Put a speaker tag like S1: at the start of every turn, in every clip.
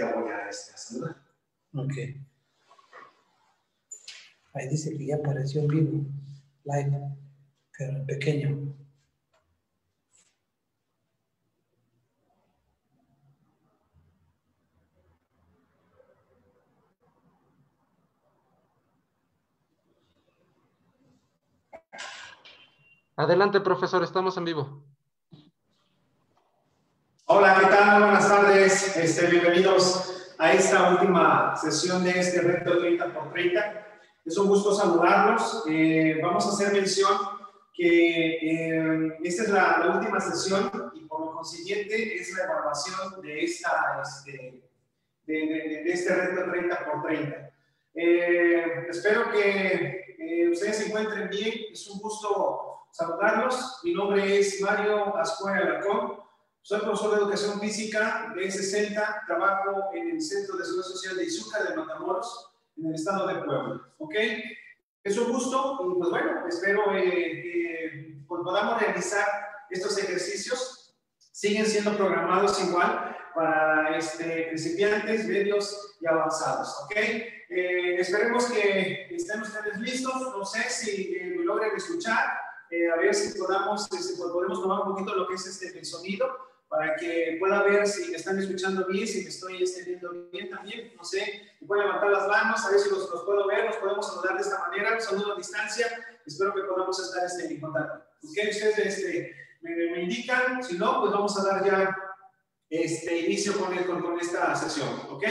S1: ya voy a, este, a saludar.
S2: Ok. Ahí dice que ya apareció en vivo, live, pero pequeño.
S3: Adelante, profesor, estamos en vivo.
S1: Hola, ¿qué tal? Buenas tardes. Este, bienvenidos a esta última sesión de este reto 30 por 30. Es un gusto saludarlos. Eh, vamos a hacer mención que eh, esta es la, última sesión y por lo consiguiente es la evaluación de, esta, este, de, este reto 30 por 30. Eh, espero que ustedes se encuentren bien. Es un gusto saludarlos. Mi nombre es Mario Ascuera Alarcón. Soy profesor de Educación Física de 60. Trabajo en el Centro de Seguridad Social de Izúcar de Matamoros, en el estado de Puebla. ¿Ok? Es un gusto y pues bueno, espero eh, que pues, podamos realizar estos ejercicios. Siguen siendo programados igual para este, principiantes, medios y avanzados. ¿Ok? Eh, esperemos que estén ustedes listos. No sé si eh, me logren escuchar. Eh, a ver si podamos, este, pues, podemos tomar un poquito lo que es este, el sonido para que pueda ver si me están escuchando bien, si me estoy viendo bien también, no sé, pueden levantar las manos, a ver si los, los, puedo ver, los podemos saludar de esta manera, saludo a distancia, espero que podamos estar este, en contacto. ¿Ok? Ustedes este, me, me, indican, si no, pues vamos a dar ya este, inicio con, el, con, con, esta sesión, ¿ok?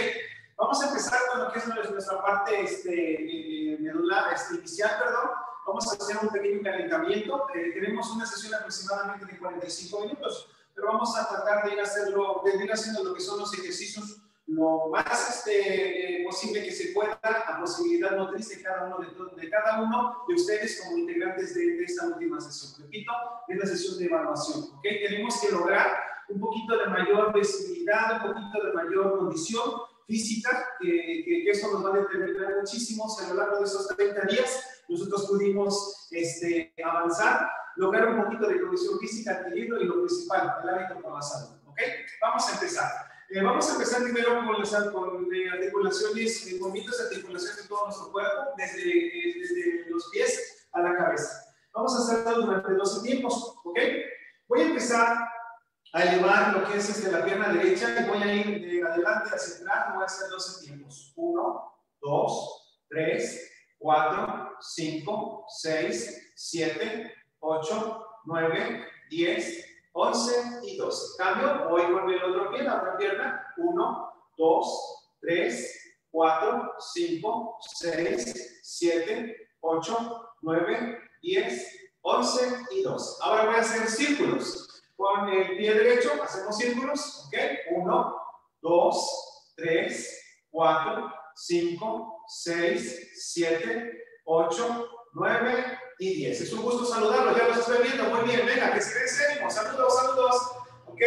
S1: Vamos a empezar con lo que es nuestra parte este, eh, medular, este, inicial, perdón, Vamos a hacer un pequeño calentamiento. Eh, tenemos una sesión aproximadamente de 45 minutos, pero vamos a tratar de ir, hacerlo, de ir haciendo lo que son los ejercicios lo más este, eh, posible que se pueda a posibilidad motriz de cada uno de, de, cada uno de ustedes como integrantes de, esta última sesión. Repito, es la sesión de evaluación. ¿okay? Tenemos que lograr un poquito de mayor visibilidad, un poquito de mayor condición física, que, que, que eso nos va a determinar muchísimo a lo largo de esos 30 días nosotros pudimos este, avanzar, lograr un poquito de condición física, adquirirlo y lo principal, el hábito por la salud. ¿Ok? Vamos a empezar. Eh, vamos a empezar primero con las con, eh, articulaciones, eh, movimientos de articulación de todo nuestro cuerpo, desde, eh, desde los pies a la cabeza. Vamos a hacerlo durante 12 tiempos. ¿Ok? Voy a empezar a elevar lo que es este, la pierna derecha y voy a ir de adelante hacia atrás. Voy a hacer 12 tiempos. 1, 2, 3, 4, 5, 6, 7, 8, 9, 10, 11 y 12. Cambio, voy con el otro pie, la otra pierna. 1, 2, 3, 4, 5, 6, 7, 8, 9, 10, 11 y 12. Ahora voy a hacer círculos. Con el pie derecho hacemos círculos. ¿Ok? 1, 2, 3, 4, 5, 6, 7, 8, 9 y 10. Es un gusto saludarlos, ya los estoy viendo. Muy bien, venga, que se den serio. Saludos, saludos. Ok,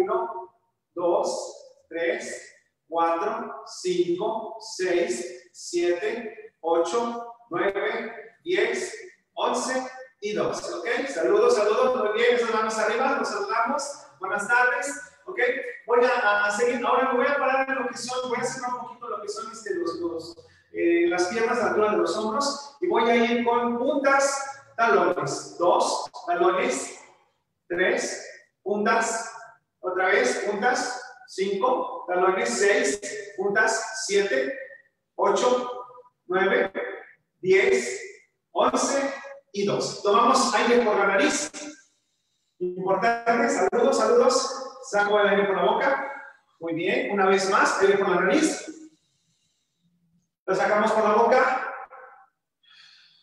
S1: 1, 2, 3, 4, 5, 6, 7, 8, 9, 10, 11 y 12. Ok, saludos, saludos. Muy bien, esas manos arriba, nos saludamos. Buenas tardes. Ok, voy a, a, seguir. Ahora me voy a parar en lo que son, voy a hacer un poquito lo que son este, los, los eh, las piernas a la altura de los hombros y voy a ir con puntas, talones. Dos, talones. Tres, puntas. Otra vez, puntas. Cinco, talones. Seis, puntas. Siete, ocho, nueve, diez, once y dos. Tomamos aire por la nariz. Importante, saludos, saludos. Saco el aire por la boca. Muy bien, una vez más, aire por la nariz. Lo sacamos por la boca.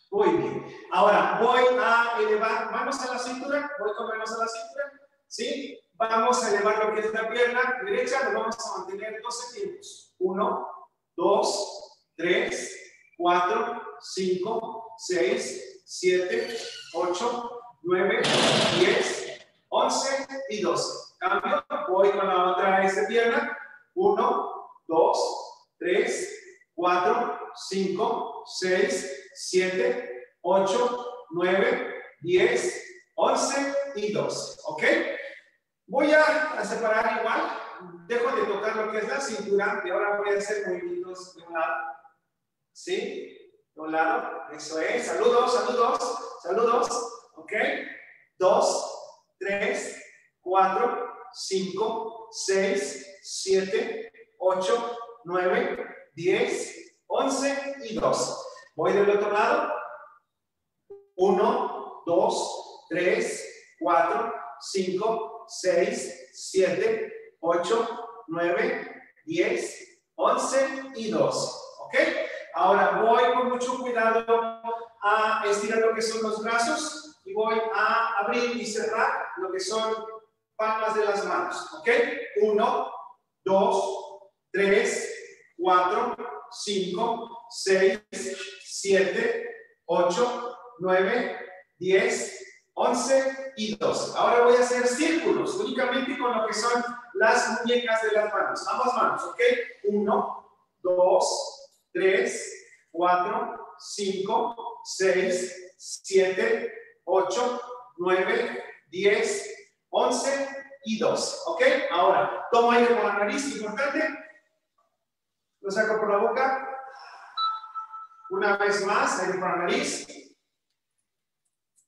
S1: Muy bien. Ahora voy a elevar manos a la cintura. Voy con manos a la cintura. ¿Sí? Vamos a elevar lo que es la pierna derecha. Lo vamos a mantener 12 tiempos. 1, 2, 3, 4, 5, 6, 7, 8, 9, 10, 11 y 12. Cambio. Voy con la otra esta pierna. 1, 2, 3, 4, 5, 6, 7, 8, 9, 10, 11 y 12. ¿Ok? Voy a separar igual dejo de tocar lo que es la cintura y ahora voy a hacer movimientos de un lado. ¿Sí? De un lado. Eso es. Saludos, saludos, saludos. ¿Ok? Dos, tres, cuatro, cinco, seis, siete, ocho, nueve, diez, once y dos. Voy del otro lado. Uno, dos, tres, cuatro, cinco, seis, siete, ocho, nueve, diez, once y dos. ¿Ok? Ahora voy con mucho cuidado a estirar lo que son los brazos y voy a abrir y cerrar lo que son palmas de las manos. ¿Ok? Uno, dos, tres, cuatro, cinco, seis, siete, ocho, nueve, diez, once y dos. Ahora voy a hacer círculos únicamente con lo que son las muñecas de las manos. Ambas manos, ¿ok? Uno, dos, tres, cuatro, cinco, seis, siete, 8, 9, 10, 11 y 12. ¿Ok? Ahora, tomo aire por la nariz, importante. Lo saco por la boca. Una vez más, aire por la nariz.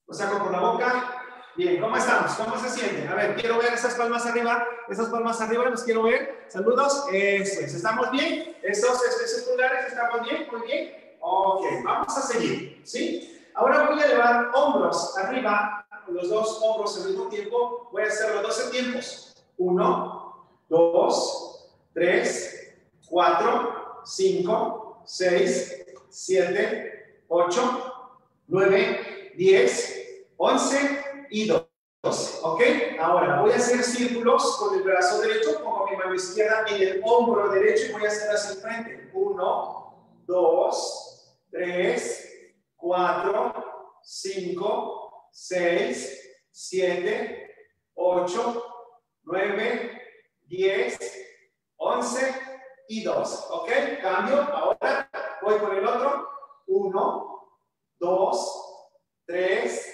S1: Lo saco por la boca. Bien, ¿cómo estamos? ¿Cómo se sienten? A ver, quiero ver esas palmas arriba. Esas palmas arriba, los quiero ver. Saludos. Eso es. ¿Estamos bien? Esos, esos pulgares, ¿estamos bien? Muy bien. Ok, vamos a seguir. ¿Sí? Ahora voy a elevar hombros arriba, los dos hombros al mismo tiempo. Voy a hacerlo 12 tiempos. 1, 2, 3, 4, 5, 6, 7, 8, 9, 10, 11 y 12. ¿Ok? Ahora voy a hacer círculos con el brazo derecho, pongo mi mano izquierda en el hombro derecho y voy a hacer hacia el frente. 1, 2, 3, 4, 5, 6, 7, 8, 9, 10, 11 y 2. ¿Ok? Cambio. Ahora voy con el otro. 1, 2, 3,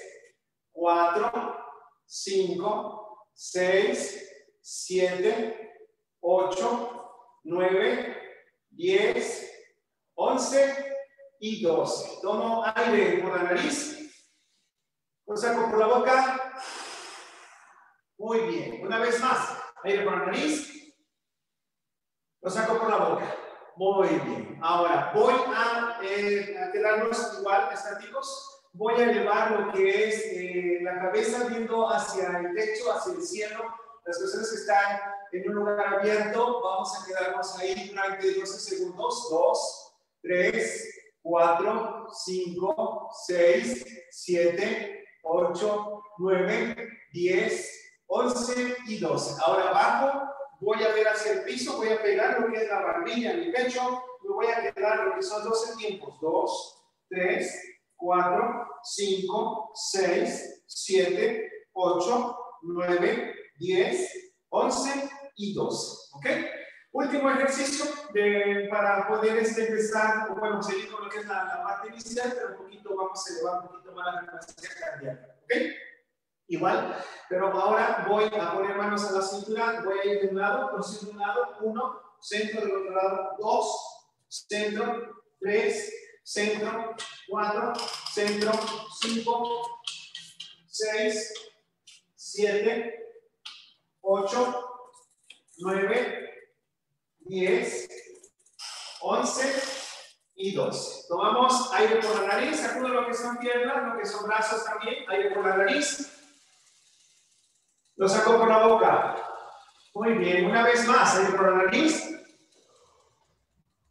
S1: 4, 5, 6, 7, 8, 9, 10, 11 y 12. Tomo aire por la nariz, lo saco por la boca. Muy bien. Una vez más, aire por la nariz, lo saco por la boca. Muy bien. Ahora, voy a, eh, a quedarnos igual, estáticos. Voy a elevar lo que es eh, la cabeza viendo hacia el techo, hacia el cielo. Las personas que están en un lugar abierto, vamos a quedarnos ahí durante 12 segundos. 2, 3, 4, 5, 6, 7, 8, 9, 10, 11 y 12. Ahora abajo voy a ver hacia el piso, voy a pegar lo que es la barbilla en mi pecho, me voy a quedar lo que son 12 tiempos. 2, 3, 4, 5, 6, 7, 8, 9, 10, 11 y 12. ¿Ok? Último ejercicio de, para poder este, empezar, bueno, seguir con lo que es la, la, parte inicial, pero un poquito vamos a elevar un poquito más la frecuencia cardíaca. ¿Ok? Igual, pero ahora voy a poner manos a la cintura, voy a ir de un lado, procedo de un lado, uno, centro del otro lado, dos, centro, tres, centro, cuatro, centro, cinco, seis, siete, ocho, nueve, 10, 11 y 12. Tomamos aire por la nariz, sacudo lo que son piernas, lo que son brazos también, aire por la nariz. Lo saco por la boca. Muy bien, una vez más, aire por la nariz.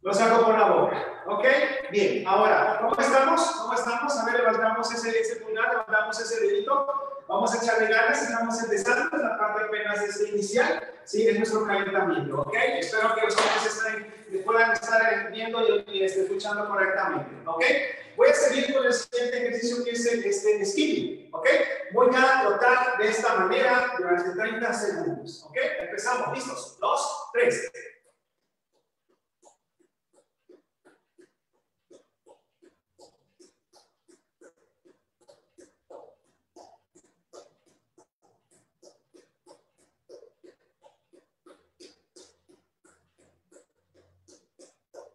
S1: Lo saco por la boca. ¿Ok? Bien, ahora, ¿cómo estamos? ¿Cómo estamos? A ver, levantamos ese, ese pulgar, levantamos ese dedito. Vamos a echarle ganas, estamos empezando, la parte apenas es inicial, ¿sí? es nuestro calentamiento, ¿ok? Espero que ustedes estén, puedan estar viendo y, y escuchando correctamente, ¿ok? Voy a seguir con el siguiente ejercicio que es el este, skipping, ¿ok? Voy a trotar de esta manera durante 30 segundos, ¿ok? Empezamos, ¿listos? Dos, tres.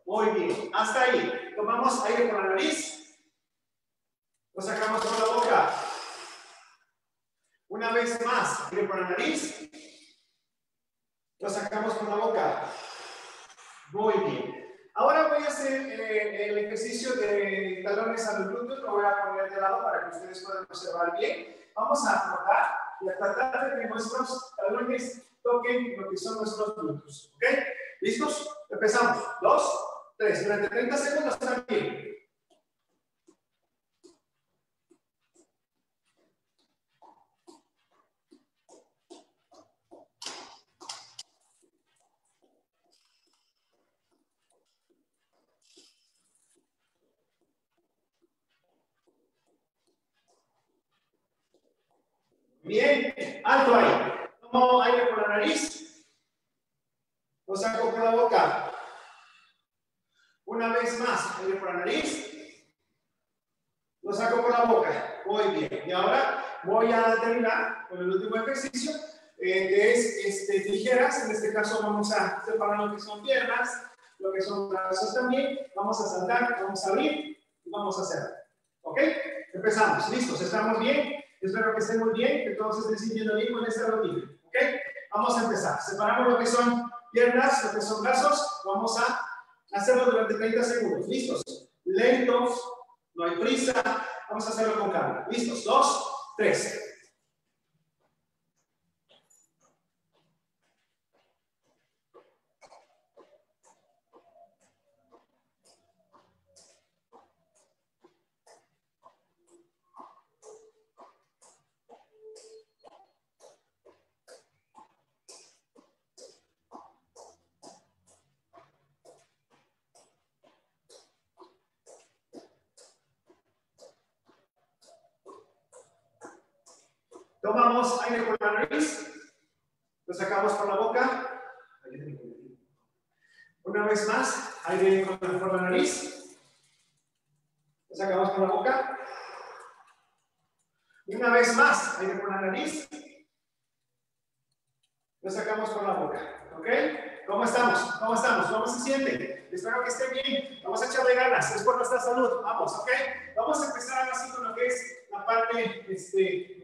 S1: Muy bien. Hasta ahí. Tomamos aire por la nariz. Lo sacamos por la boca. Una vez más, aire por la nariz. Lo sacamos por la boca. Muy bien. Ahora voy a hacer eh, el ejercicio de talones a los glúteos. Lo voy a poner de lado para que ustedes puedan observar bien. Vamos a frotar y a tratar de que nuestros talones toquen lo que son nuestros glúteos. ¿Ok? ¿Listos? Empezamos. Dos, tres. Durante 30 segundos también. Bien, alto ahí. Tomo aire por la nariz. Lo saco por la boca. Una vez más, aire por la nariz. Lo saco por la boca. Muy bien. Y ahora voy a terminar con el último ejercicio, eh, que es este, tijeras. En este caso vamos a separar lo que son piernas, lo que son brazos también. Vamos a saltar, vamos a abrir y vamos a cerrar. ¿Ok? Empezamos. ¿Listos? ¿Estamos bien? Espero que estén muy bien, que todos estén sintiendo bien con esta rutina. ¿Ok? Vamos a empezar. Separamos lo que son piernas, lo que son brazos. Vamos a hacerlo durante 30 segundos. ¿Listos? Lentos, no hay prisa. Vamos a hacerlo con calma. ¿Listos? Dos, tres. Tomamos aire por la nariz, lo sacamos por la boca. Una vez más, aire por la nariz, lo sacamos por la boca. Una vez más, aire por la nariz, lo sacamos por la boca. ¿Ok? ¿Cómo estamos? ¿Cómo siente? Espero que estén bien. Vamos a echarle ganas. Es por nuestra salud. Vamos, ¿ok? Vamos a empezar así con lo que es la parte este,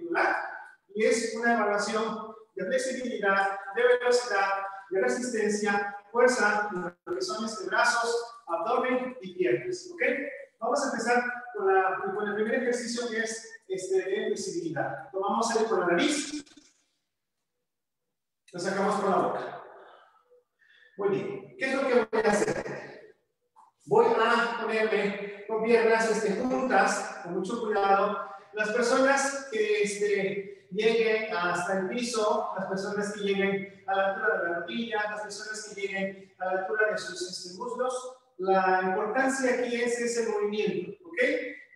S1: y es una evaluación de flexibilidad, de velocidad, de resistencia, fuerza, lo que son este, brazos, abdomen y piernas. ¿Ok? Vamos a empezar con, la, con el primer ejercicio que es este, de flexibilidad. Tomamos el por la nariz, lo sacamos por la boca. Muy bien. ¿Qué es lo que voy a hacer? Voy a ponerme con piernas este, juntas, con mucho cuidado. Las personas que este, lleguen hasta el piso, las personas que lleguen a la altura de la rodilla, las personas que lleguen a la altura de sus este, muslos. La importancia aquí es, ese movimiento, ¿ok?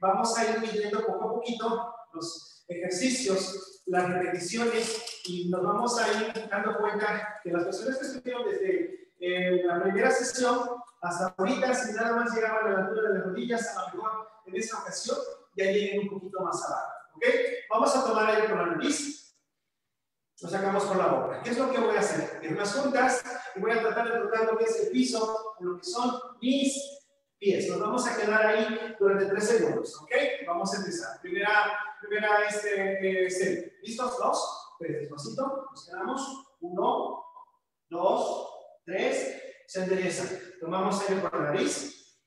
S1: Vamos a ir midiendo poco a poquito los ejercicios, las repeticiones y nos vamos a ir dando cuenta que las personas que estuvieron desde eh, la primera sesión hasta ahorita, si nada más llegaban a la altura de las rodillas, a lo mejor en esta ocasión ya lleguen un poquito más abajo. ¿Ok? Vamos a tomar aire por la nariz. Lo sacamos por la boca. ¿Qué es lo que voy a hacer? En unas juntas y voy a tratar de tocar lo que es el piso, lo que son mis pies. Nos vamos a quedar ahí durante tres segundos. ¿Ok? Vamos a empezar. Primera, primera este, este. ¿Listos? Dos. Tres. Despacito. Nos quedamos. Uno, dos, tres. Se endereza. Tomamos aire por la nariz.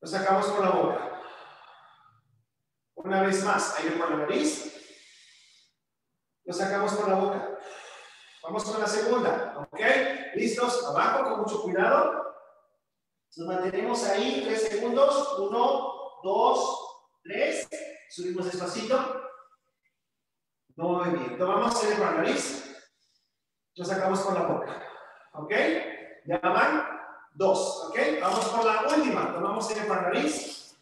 S1: Lo sacamos por la boca. Una vez más, aire por la nariz. Lo sacamos por la boca. Vamos con la segunda. ¿Ok? ¿Listos? Abajo, con mucho cuidado. Nos mantenemos ahí tres segundos. Uno, dos, tres. Subimos despacito. Muy bien. Tomamos aire por la nariz. Lo sacamos por la boca. ¿Ok? Ya van dos. ¿Ok? Vamos por la última. Tomamos aire por la nariz.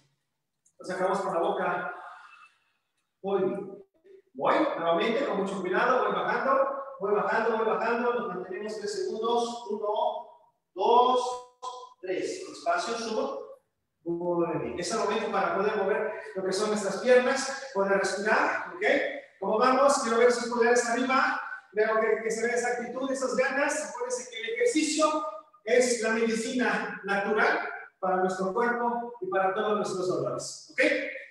S1: Lo sacamos por la boca. Muy bien. Voy nuevamente con mucho cuidado, voy bajando, voy bajando, voy bajando, nos mantenemos tres segundos. Uno, dos, tres. Espacio, subo. Muy. Es el momento para poder mover lo que son nuestras piernas, poder respirar, ¿ok? Como vamos, quiero ver sus poderes arriba, veo que, que se ve esa actitud, esas ganas. Acuérdense que el ejercicio es la medicina natural para nuestro cuerpo y para todos nuestros dolores. ¿Ok?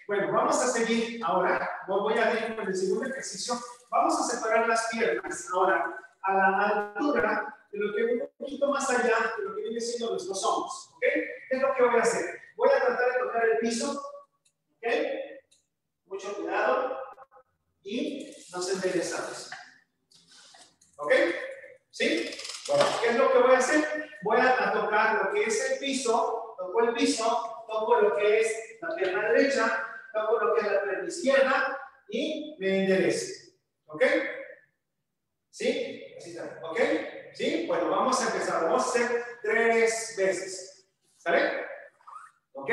S1: Bueno, vamos a seguir ahora. Voy a ir con el segundo ejercicio. Vamos a separar las piernas ahora a la altura de lo que un poquito más allá de lo que viene siendo nuestros hombros. ¿Ok? ¿Qué es lo que voy a hacer? Voy a tratar de tocar el piso. ¿Ok? Mucho cuidado. Y nos enderezamos. ¿Ok? ¿Sí? Bueno, ¿qué es lo que voy a hacer? Voy a, tocar lo que es el piso, toco el piso, toco lo que es la pierna derecha, toco lo que es la pierna izquierda y me enderezo. ¿Ok? ¿Sí? ¿Ok? ¿Sí? Bueno, vamos a empezar. Vamos a hacer tres veces. ¿Sale? ¿Ok?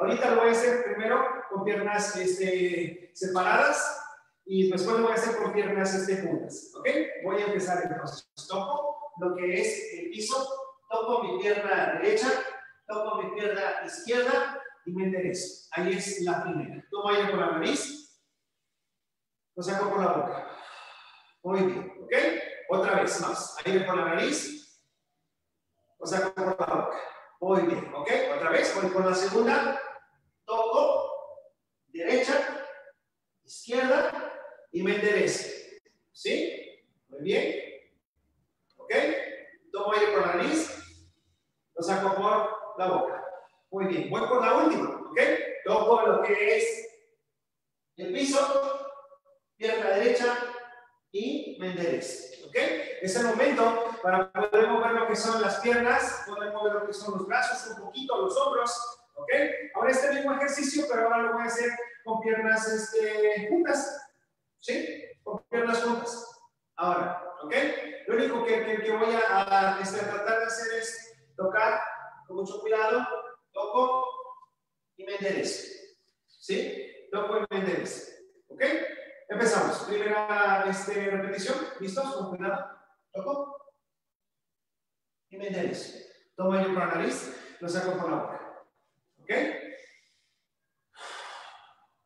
S1: Ahorita lo voy a hacer primero con piernas este, separadas y después lo voy a hacer con piernas este, juntas. ¿Ok? Voy a empezar entonces. Toco lo que es el piso, toco mi pierna derecha, toco mi pierna izquierda y me enderezo. Ahí es la primera. Tomo aire por la nariz, lo saco por la boca. Muy bien, ¿ok? Otra vez más. Aire por la nariz, lo saco por la boca. Muy bien, ¿ok? Otra vez, voy con la segunda, toco, derecha, izquierda y me enderezo. ¿Sí? Muy bien. ¿Ok? Tomo aire por la nariz, lo saco por la boca. Muy bien, voy por la última. ¿Ok? Toco lo que es el piso, pierna derecha y me enderezo. ¿Ok? Es el momento para poder mover lo que son las piernas, poder mover lo que son los brazos, un poquito los hombros. ¿Ok? Ahora este mismo ejercicio, pero ahora lo voy a hacer con piernas este, juntas. ¿Sí? Con piernas juntas. Ahora, ¿ok? Lo único que, voy a, este, tratar de hacer es tocar con mucho cuidado, toco y me enderezo. ¿Sí? Toco y me enderezo. ¿Ok? Empezamos. Primera este, repetición. ¿Listos? Con cuidado. Toco y me enderezo. Tomo aire por la nariz, lo saco por la boca. ¿Ok?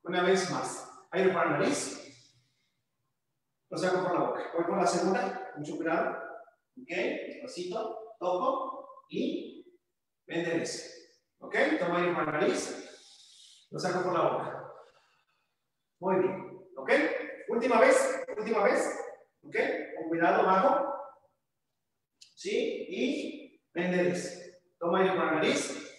S1: Una vez más. Aire por la nariz, lo saco por la boca. Voy por la segunda, mucho cuidado. Ok, despacito, toco y me enderezo. Ok, tomo aire por la nariz, lo saco por la boca. Muy bien. Ok, última vez, última vez. Ok, con cuidado, bajo. ¿Sí? Y me enderezo. Tomo aire por la nariz,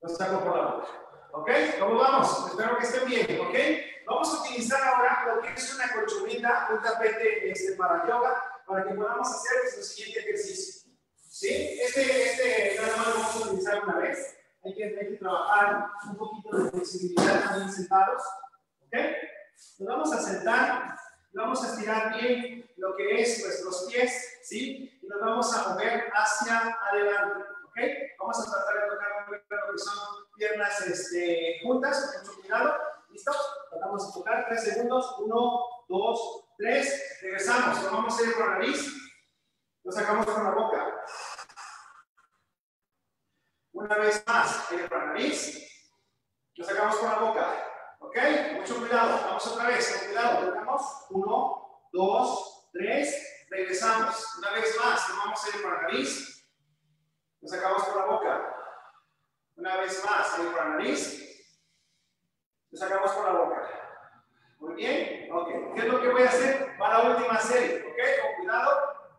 S1: lo saco por la boca. ¿Ok? ¿Cómo vamos? Espero que estén bien. ¿Ok? Vamos a utilizar ahora lo que es una colchoneta, un tapete este, para yoga, para que podamos hacer nuestro siguiente ejercicio. ¿Sí? Este, este nada más lo vamos a utilizar una vez. Hay que, hay que trabajar un poquito de flexibilidad también sentados. ¿Ok? Nos vamos a sentar, vamos a estirar bien lo que es nuestros pies, ¿sí? Y nos vamos a mover hacia adelante. ¿Ok? Vamos a tratar de tocar lo que son piernas este, juntas, con mucho cuidado. ¿Listo? Tratamos de tocar, tres segundos, uno, dos, tres, regresamos, tomamos aire por la nariz, lo sacamos por la boca. Una vez más, aire por la nariz, lo sacamos por la boca. ¿Ok? Mucho cuidado, vamos otra vez, con cuidado, uno, dos, tres, regresamos. Una vez más, tomamos aire por la nariz, lo sacamos por la boca. Una vez más, aire por la nariz, lo sacamos por la boca. Muy bien. Ok. ¿Qué es lo que voy a hacer para la última serie? Ok. Con cuidado.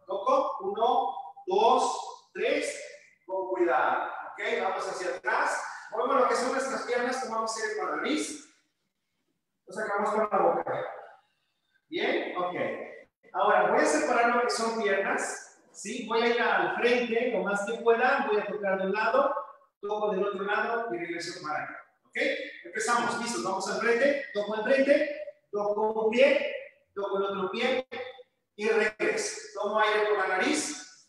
S1: Toco. Uno, dos, tres. Con cuidado. Ok. Vamos hacia atrás. Movemos lo que son nuestras piernas. Tomamos aire por la nariz. Lo sacamos por la boca. Bien. Ok. Ahora voy a separar lo que son piernas. ¿sí? Voy a ir al frente lo más que pueda. Voy a tocar de un lado. Toco del otro lado y regreso para acá. Empezamos, listos, vamos al frente, toco al frente, toco un pie, toco el otro pie y regreso. Tomo aire por la nariz,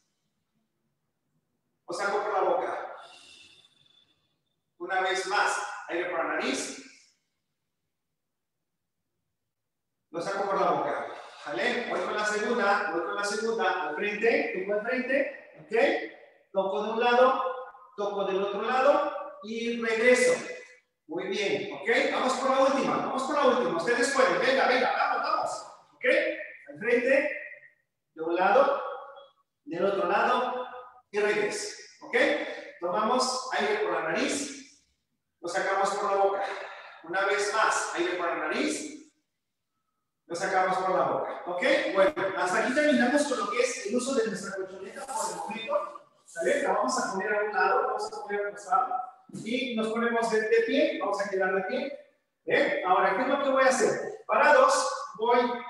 S1: o saco por la boca. Una vez más, aire por la nariz, lo saco por la boca. ¿Vale? Voy con la segunda, voy con la segunda, al frente, toco al frente, ¿ok? Toco de un lado, toco del otro lado y regreso. Muy bien, ¿ok? Vamos por la última, vamos por la última. Ustedes pueden, venga, venga, vamos, vamos. ¿Ok? Al frente, de un lado, del otro lado, y regresa. ¿Ok? Tomamos aire por la nariz, lo sacamos por la boca. Una vez más, aire por la nariz, lo sacamos por la boca. ¿Ok? Bueno, hasta aquí terminamos con lo que es el uso de nuestra colchoneta por el momento. ¿Sale? La vamos a poner a un lado, vamos a poner a un costado y nos ponemos de, pie, vamos a quedar de pie. ¿Eh? Ahora, ¿qué es lo que voy a hacer? Parados, voy a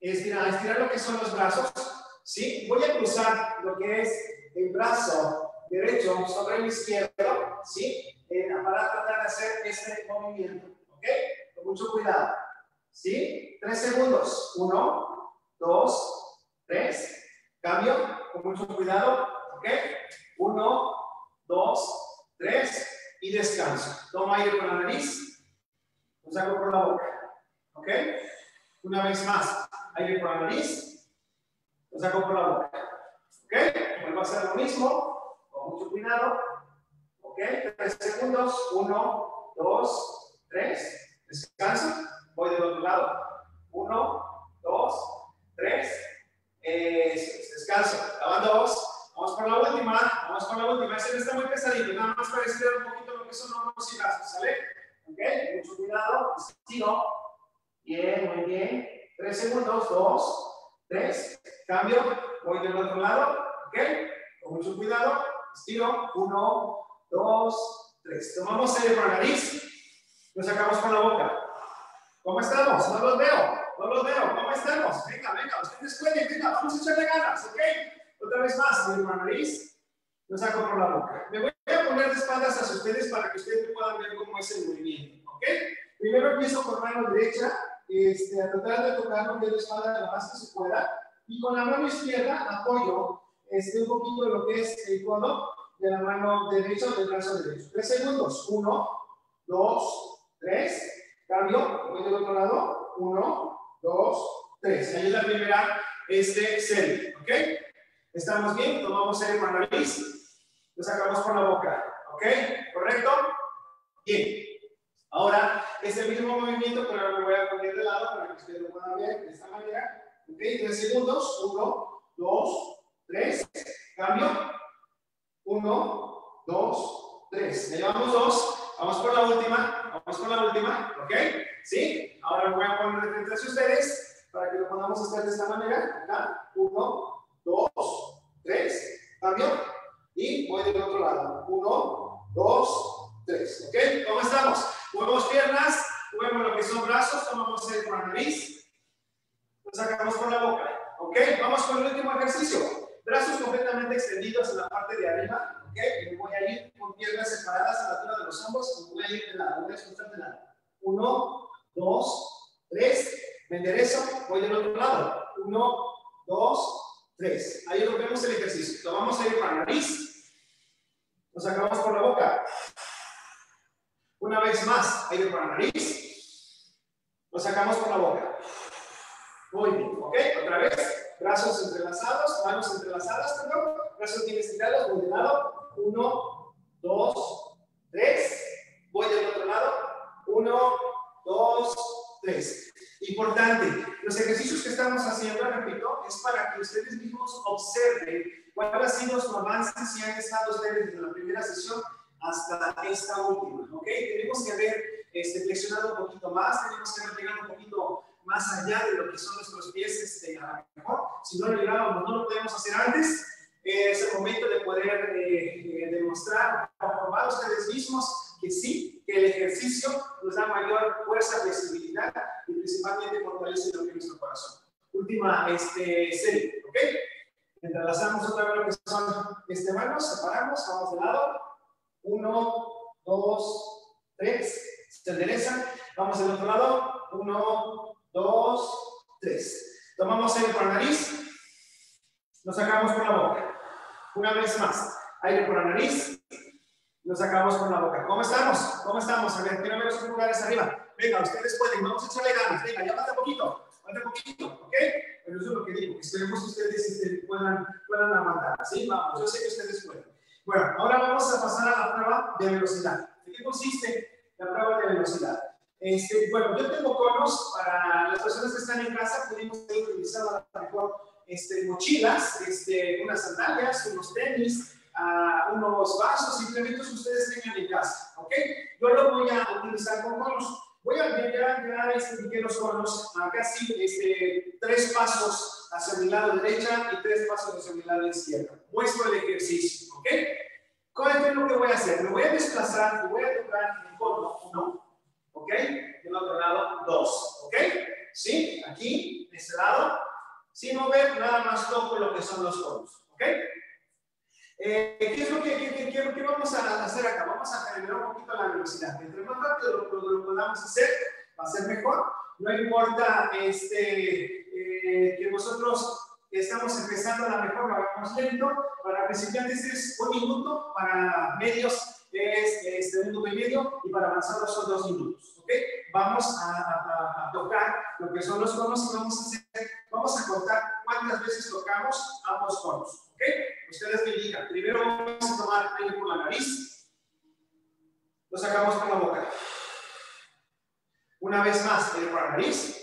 S1: estirar, lo que son los brazos, ¿sí? Voy a cruzar lo que es el brazo derecho sobre el izquierdo, ¿sí? Para tratar de hacer ese movimiento, ¿ok? Con mucho cuidado, ¿sí? Tres segundos, uno, dos, tres, cambio, con mucho cuidado, ¿ok? Uno, dos, tres, y descanso. Toma aire por la nariz, lo saco por la boca, ¿ok? Una vez más, aire por la nariz, lo saco por la boca, ¿ok? Vuelvo a hacer lo mismo, con mucho cuidado, ¿ok? Tres segundos, uno, dos, tres, descanso, voy del otro lado, uno, dos, tres, eso, descanso, la van dos, vamos por la última, vamos por la última, ese está muy pesadito, nada más para estirar un poquito lo que son hombros y brazos, ¿sale? ¿Ok? Mucho cuidado, estiro, bien, muy bien, tres segundos, dos, tres, cambio, voy del otro lado, ¿ok? Con mucho cuidado, estiro, uno, dos, tres, tomamos aire por la nariz, lo sacamos con la boca, ¿cómo estamos? No los veo, no los veo, ¿cómo estamos? Venga, venga, ustedes pueden, venga, vamos a echarle ganas, ¿ok? Otra vez más, por la nariz, lo saco por la boca. Me voy a poner de espaldas hacia ustedes para que ustedes puedan ver cómo es el movimiento, ¿ok? Primero empiezo con mano derecha, este, a tratar de tocar es la espalda lo más que se pueda, y con la mano izquierda apoyo este, un poquito lo que es el codo de la mano derecha o del brazo derecho. Tres segundos. Uno, dos, tres. Cambio. Voy del otro lado. Uno, dos, tres. Ahí es la primera este, serie. ¿Ok? ¿Estamos bien? Tomamos aire por la nariz. Lo sacamos por la boca. ¿Ok? ¿Correcto? Bien. Ahora, es el mismo movimiento, pero ahora me voy a poner de lado para que ustedes lo puedan ver de esta manera. ¿Ok? Tres segundos. Uno, dos, tres. Cambio. Uno, dos, tres. Me llevamos dos. Vamos por la última. Vamos por la última. ¿Ok? ¿Sí? Ahora me voy a poner de frente hacia ustedes para que lo podamos hacer de esta manera. Acá. Uno, dos, Cambio. Y voy del otro lado. Uno, dos, tres. ¿Ok? ¿Cómo estamos? Movemos piernas. Movemos lo que son brazos. Tomamos el por la nariz. Lo sacamos por la boca. ¿Ok? Vamos con el último ejercicio. Brazos completamente extendidos en la parte de arriba. ¿Ok? Me voy a ir con piernas separadas a la altura de los hombros. Me voy a ir de lado. Voy a soltar de lado. Uno, dos, tres. Me enderezo. Voy del otro lado. Uno, dos, tres. Ahí lo vemos el ejercicio. Tomamos aire por la nariz. Lo sacamos por la boca. Una vez más, aire por la nariz. Lo sacamos por la boca. Muy bien, ¿ok? Otra vez. Brazos entrelazados, manos entrelazadas, perdón. Brazos bien estirados, voy de lado. Uno, dos, tres. Voy del otro lado. Uno, dos, tres. Importante, los ejercicios que estamos haciendo, repito, es para que ustedes mismos observen cuál ha sido su avance si han estado ustedes desde la primera sesión hasta esta última, ¿ok? Tenemos que haber este, flexionado un poquito más, tenemos que haber llegado un poquito más allá de lo que son nuestros pies, este, a lo mejor, si no lo llegábamos, no lo podemos hacer antes, eh, es el momento de poder eh, eh, demostrar, comprobar ustedes mismos que sí, que el ejercicio nos da mayor fuerza, flexibilidad y principalmente fortalece lo que es nuestro corazón. Última este, serie, ¿ok? Entrelazamos otra vez lo que son este, manos, separamos, vamos de lado, uno, dos, tres, se enderezan, vamos del otro lado, uno, dos, tres. Tomamos aire por la nariz, lo sacamos por la boca. Una vez más, aire por la nariz, lo sacamos por la boca. ¿Cómo estamos? ¿Cómo estamos? A ver, quiero ver los pulgares arriba. Venga, ustedes pueden, vamos a echarle ganas. Venga, ya falta poquito, falta poquito, ¿ok? Pero eso es lo que digo, esperemos que ustedes este, puedan, puedan aguantar. ¿Sí? Vamos, yo sé que ustedes pueden. Bueno, ahora vamos a pasar a la prueba de velocidad. ¿De qué consiste la prueba de velocidad? Este, bueno, yo tengo conos para las personas que están en casa, pudimos utilizar a lo mejor este, mochilas, este, unas sandalias, unos tenis, uh, unos vasos, simplemente ustedes tengan en casa, ¿ok? Yo lo voy a utilizar con conos. Voy a llegar ya este, los conos a casi este, tres pasos hacia mi lado derecha y tres pasos hacia mi lado izquierdo. Muestro el ejercicio, ¿ok? ¿Cuál es lo que voy a hacer? Me voy a desplazar y voy a tocar el cono uno, ¿ok? Y el otro lado dos, ¿ok? ¿Sí? Aquí, de este lado, sin mover, nada más toco lo que son los conos, ¿ok? Eh, ¿Qué es lo que, vamos a hacer acá? Vamos a generar un poquito la velocidad. Entre más rápido lo, lo, podamos hacer, va a ser mejor. No importa este, eh, que nosotros estamos empezando a la mejor, lo hagamos lento. Para principiantes es un minuto, para medios es este, un minuto y medio y para avanzados son dos minutos. ¿ok? Vamos a, a, a, tocar lo que son los conos y vamos a, hacer, vamos a contar cuántas veces tocamos ambos conos. ¿ok? Ustedes me digan, primero vamos a tomar aire por la nariz, lo sacamos por la boca. Una vez más, aire por la nariz,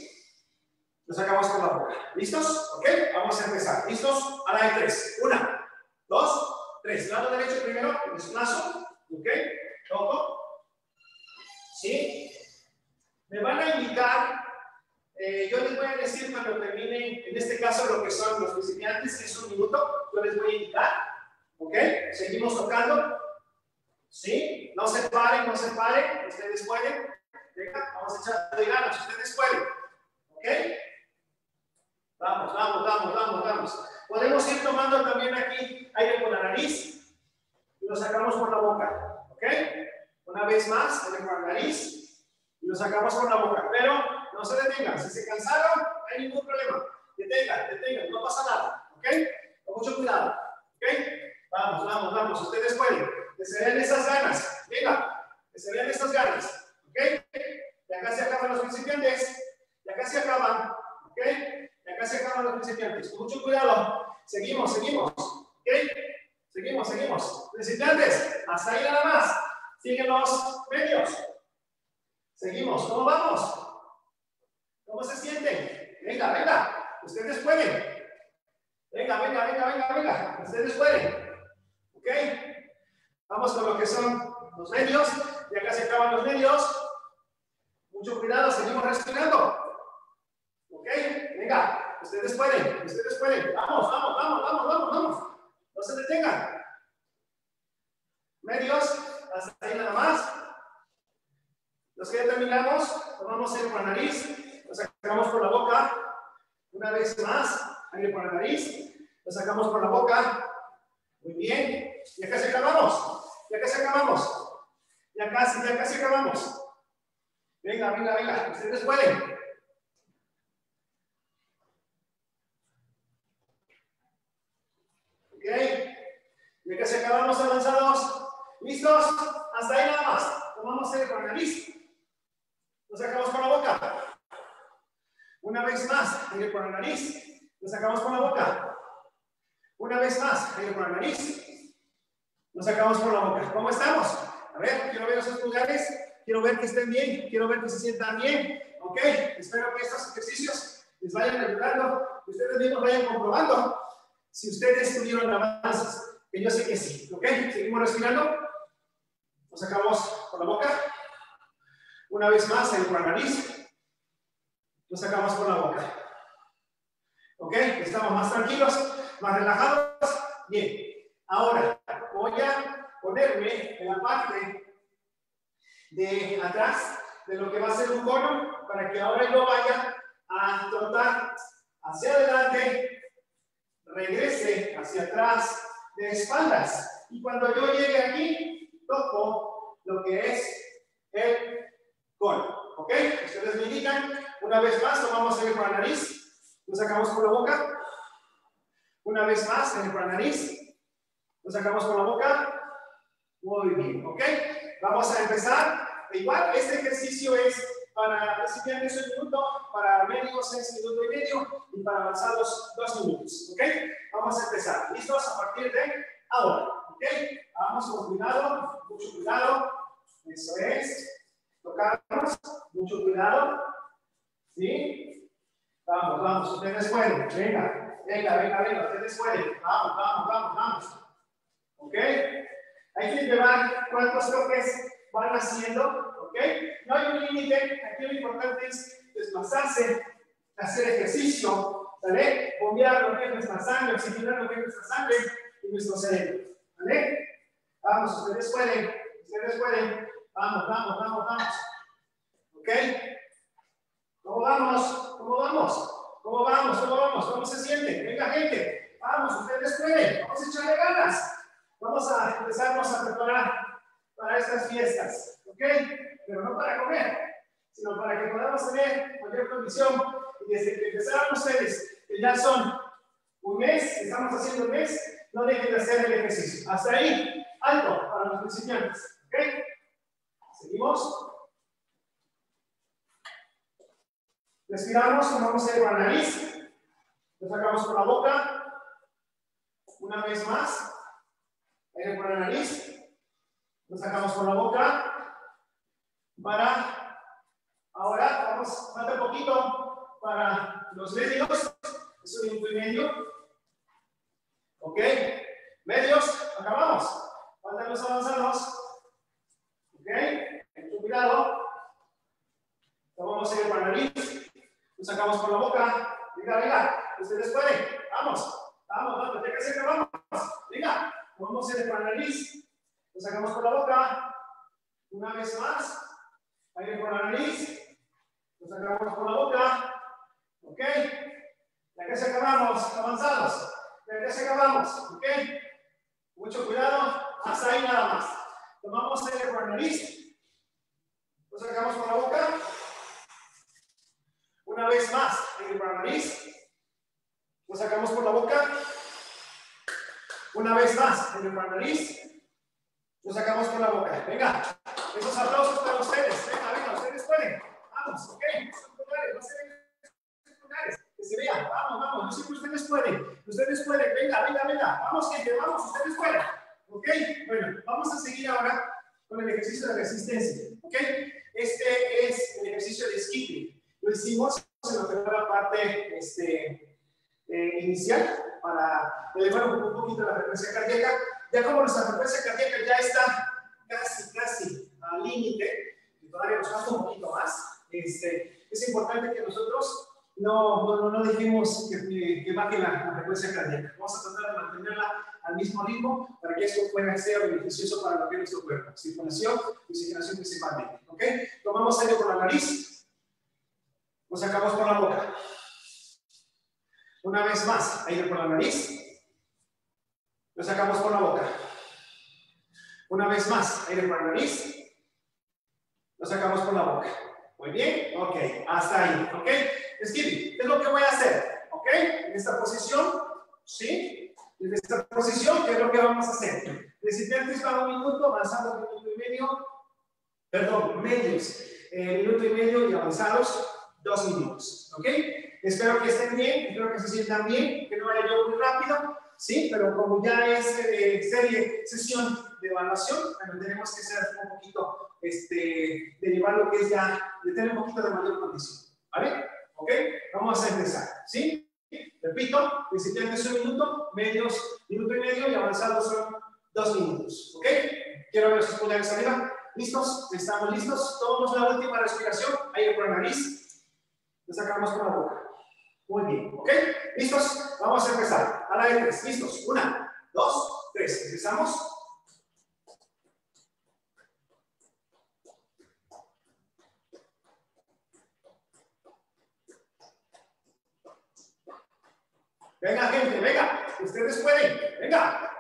S1: lo sacamos por la boca. ¿Listos? ¿Ok? Vamos a empezar. ¿Listos? A la de tres. Una, dos, tres. Lado derecho primero, desplazo. ¿Ok? Toco. ¿Sí? Me van a indicar, eh, yo les voy a decir cuando terminen, en este caso lo que son los principiantes, es un minuto, yo les voy a indicar. ¿Ok? Seguimos tocando. ¿Sí? No se paren, no se paren. Ustedes pueden. Venga, vamos a echar de ganas. Ustedes pueden. ¿Ok? Vamos, vamos, vamos, vamos, vamos. Podemos ir tomando también aquí aire por la nariz y lo sacamos por la boca. ¿Ok? Una vez más, aire por la nariz lo sacamos por la boca. Pero no se detengan. Si se cansaron, no hay ningún problema. Detengan, detengan, no pasa nada. ¿Ok? Con mucho cuidado. ¿Ok? Vamos, vamos, vamos. Ustedes pueden. Que se vean esas ganas. Venga, que se vean esas ganas. ¿Ok? Ya casi acaban los principiantes. Ya casi acaban. ¿Ok? acá se acaban los principiantes. Con mucho cuidado. Seguimos, seguimos. ¿Ok? Seguimos, seguimos. Principiantes, hasta ahí nada más. Siguen los medios. Seguimos. ¿Cómo vamos? ¿Cómo se sienten? Venga, venga. Ustedes pueden. Venga, venga, venga, venga, venga. Ustedes pueden. ¿Ok? Vamos con lo que son los medios. Y acá se acaban los medios. Mucho cuidado, seguimos respirando. ¿Ok? Venga, ustedes pueden, ustedes pueden. Vamos, vamos, vamos, vamos, vamos, vamos. No se detengan. Medios, hasta ahí nada más. Los que ya terminamos, tomamos aire por la nariz, lo sacamos por la boca. Una vez más, aire por la nariz, lo sacamos por la boca. Muy bien. Ya casi acabamos. Ya casi acabamos. Ya casi, ya casi acabamos. Venga, venga, venga. Ustedes pueden. Ya casi acabamos avanzados. ¿Listos? Hasta ahí nada más. Tomamos aire por la nariz. Lo sacamos por la boca. Una vez más, aire por la nariz. Lo sacamos por la boca. Una vez más, aire por la nariz. Lo sacamos por la boca. ¿Cómo estamos? A ver, quiero ver esos lugares. Quiero ver que estén bien. Quiero ver que se sientan bien. ¿Ok? Espero que estos ejercicios les vayan ayudando. Que ustedes mismos vayan comprobando si ustedes tuvieron avances que yo sé que sí. ¿Ok? Seguimos respirando. Lo sacamos por la boca. Una vez más, en por la nariz. Lo sacamos por la boca. ¿Ok? Estamos más tranquilos, más relajados. Bien. Ahora voy a ponerme en la parte de atrás de lo que va a ser un cono para que ahora yo vaya a trotar hacia adelante, regrese hacia atrás, de espaldas. Y cuando yo llegue aquí, toco lo que es el cono. ¿Ok? Ustedes me indican. Una vez más, tomamos aire por la nariz. Lo sacamos por la boca. Una vez más, aire por la nariz. Lo sacamos por la boca. Muy bien. ¿Ok? Vamos a empezar. Igual, este ejercicio es para principiantes un minuto, para médicos es minuto y medio y para avanzados dos minutos. ¿Ok? Vamos a empezar. ¿Listos? A partir de ahora. ¿Ok? Vamos con cuidado, mucho cuidado. Eso es. Tocamos, mucho cuidado. ¿Sí? Vamos, vamos. Ustedes pueden. Venga, Venga, venga, venga, ustedes pueden. Vamos, vamos, vamos, vamos. ¿Ok? Hay que llevar cuántos toques van haciendo. ¿Ok? No hay un límite. Aquí lo importante es desplazarse, hacer ejercicio, ¿vale? Bombear lo que es nuestra sangre, oxigenar lo que es nuestra sangre y nuestro cerebro. ¿Vale? Vamos, ustedes pueden. Ustedes pueden. Vamos, vamos, vamos, vamos. ¿Ok? ¿Cómo vamos? ¿Cómo vamos? ¿Cómo vamos? ¿Cómo vamos? ¿Cómo se siente? Venga, gente. Vamos, ustedes pueden. Vamos a echarle ganas. Vamos a empezarnos a preparar para estas fiestas. ¿Ok? Pero no para comer, sino para que podamos tener mayor condición. Y desde que empezaron ustedes, que ya son un mes, estamos haciendo un mes, no dejen de hacer el ejercicio. Hasta ahí, alto para los principiantes. ¿Ok? Seguimos. Respiramos, tomamos aire por la nariz, lo sacamos por la boca. Una vez más, aire por la nariz, lo sacamos por la boca. Para, ahora vamos, falta poquito para los medios, es un minuto y medio. ¿Ok? Medios, acabamos. Faltan los avanzados. ¿Ok? Mucho cuidado. Tomamos aire por la nariz. Lo sacamos por la boca. Venga, venga. Ustedes pueden. Vamos. Vamos, vamos. Ya casi acabamos. Venga. Vamos a ir por la nariz. Lo sacamos por la boca. Una vez más. Aire por la nariz. Lo sacamos por la boca. ¿Ok? Ya casi acabamos. Avanzados. Ya casi acabamos. ¿Ok? Mucho cuidado. Hasta ahí nada más. Tomamos aire por la nariz. Lo sacamos por la boca. Una vez más, aire por la nariz. Lo sacamos por la boca. Una vez más, aire por la nariz. Lo sacamos por la boca. Venga, esos aplausos para ustedes. Venga, venga, ustedes pueden. Vamos, ok. No se ven. Que se vean. Vamos, vamos. Yo sé que ustedes pueden. Ustedes pueden. Venga, venga, venga. Vamos, gente, vamos. Ustedes pueden. Ok. Bueno, vamos a seguir ahora con el ejercicio de resistencia. Ok. Este es el ejercicio de skipping. Lo hicimos en la primera parte este, eh, inicial para elevar un, poquito la frecuencia cardíaca. Ya como nuestra frecuencia cardíaca ya está casi, casi al límite, y todavía nos falta un poquito más, este, es importante que nosotros no, no, no dejemos que, que baje la, la, frecuencia cardíaca. Vamos a tratar de mantenerla al mismo ritmo para que esto pueda ser beneficioso para lo que es nuestro cuerpo. Circulación y oxigenación principalmente. ¿Ok? Tomamos aire por la nariz. Lo sacamos por la boca. Una vez más, aire por la nariz. Lo sacamos por la boca. Una vez más, aire por la nariz. Lo sacamos por la boca. Muy bien, ok, hasta ahí, ok. Escribe, ¿qué es lo que voy a hacer? Ok, en esta posición, ¿sí? En esta posición, ¿qué es lo que vamos a hacer? Recipientes para un minuto, avanzando un minuto y medio, perdón, medios, eh, minuto y medio y avanzados dos minutos, ¿ok? Espero que estén bien, espero que se sientan bien, que no vaya yo muy rápido, ¿sí? Pero como ya es eh, serie, sesión de evaluación, bueno, tenemos que ser un poquito, este, de llevar lo que es ya, de tener un poquito de mayor condición, ¿vale? ¿Ok? Vamos a empezar, ¿sí? Repito, principiantes un minuto, medios minuto y medio y avanzados son dos minutos, ¿ok? Quiero ver sus pulgares arriba. ¿Listos? ¿Estamos listos? Tomamos la última respiración, aire por la nariz. Sacamos por la boca. Muy bien, ¿ok? ¿Listos? Vamos a empezar. A la de tres. ¿Listos? Una, dos, tres. Empezamos. Venga, gente, venga. Ustedes pueden. Venga.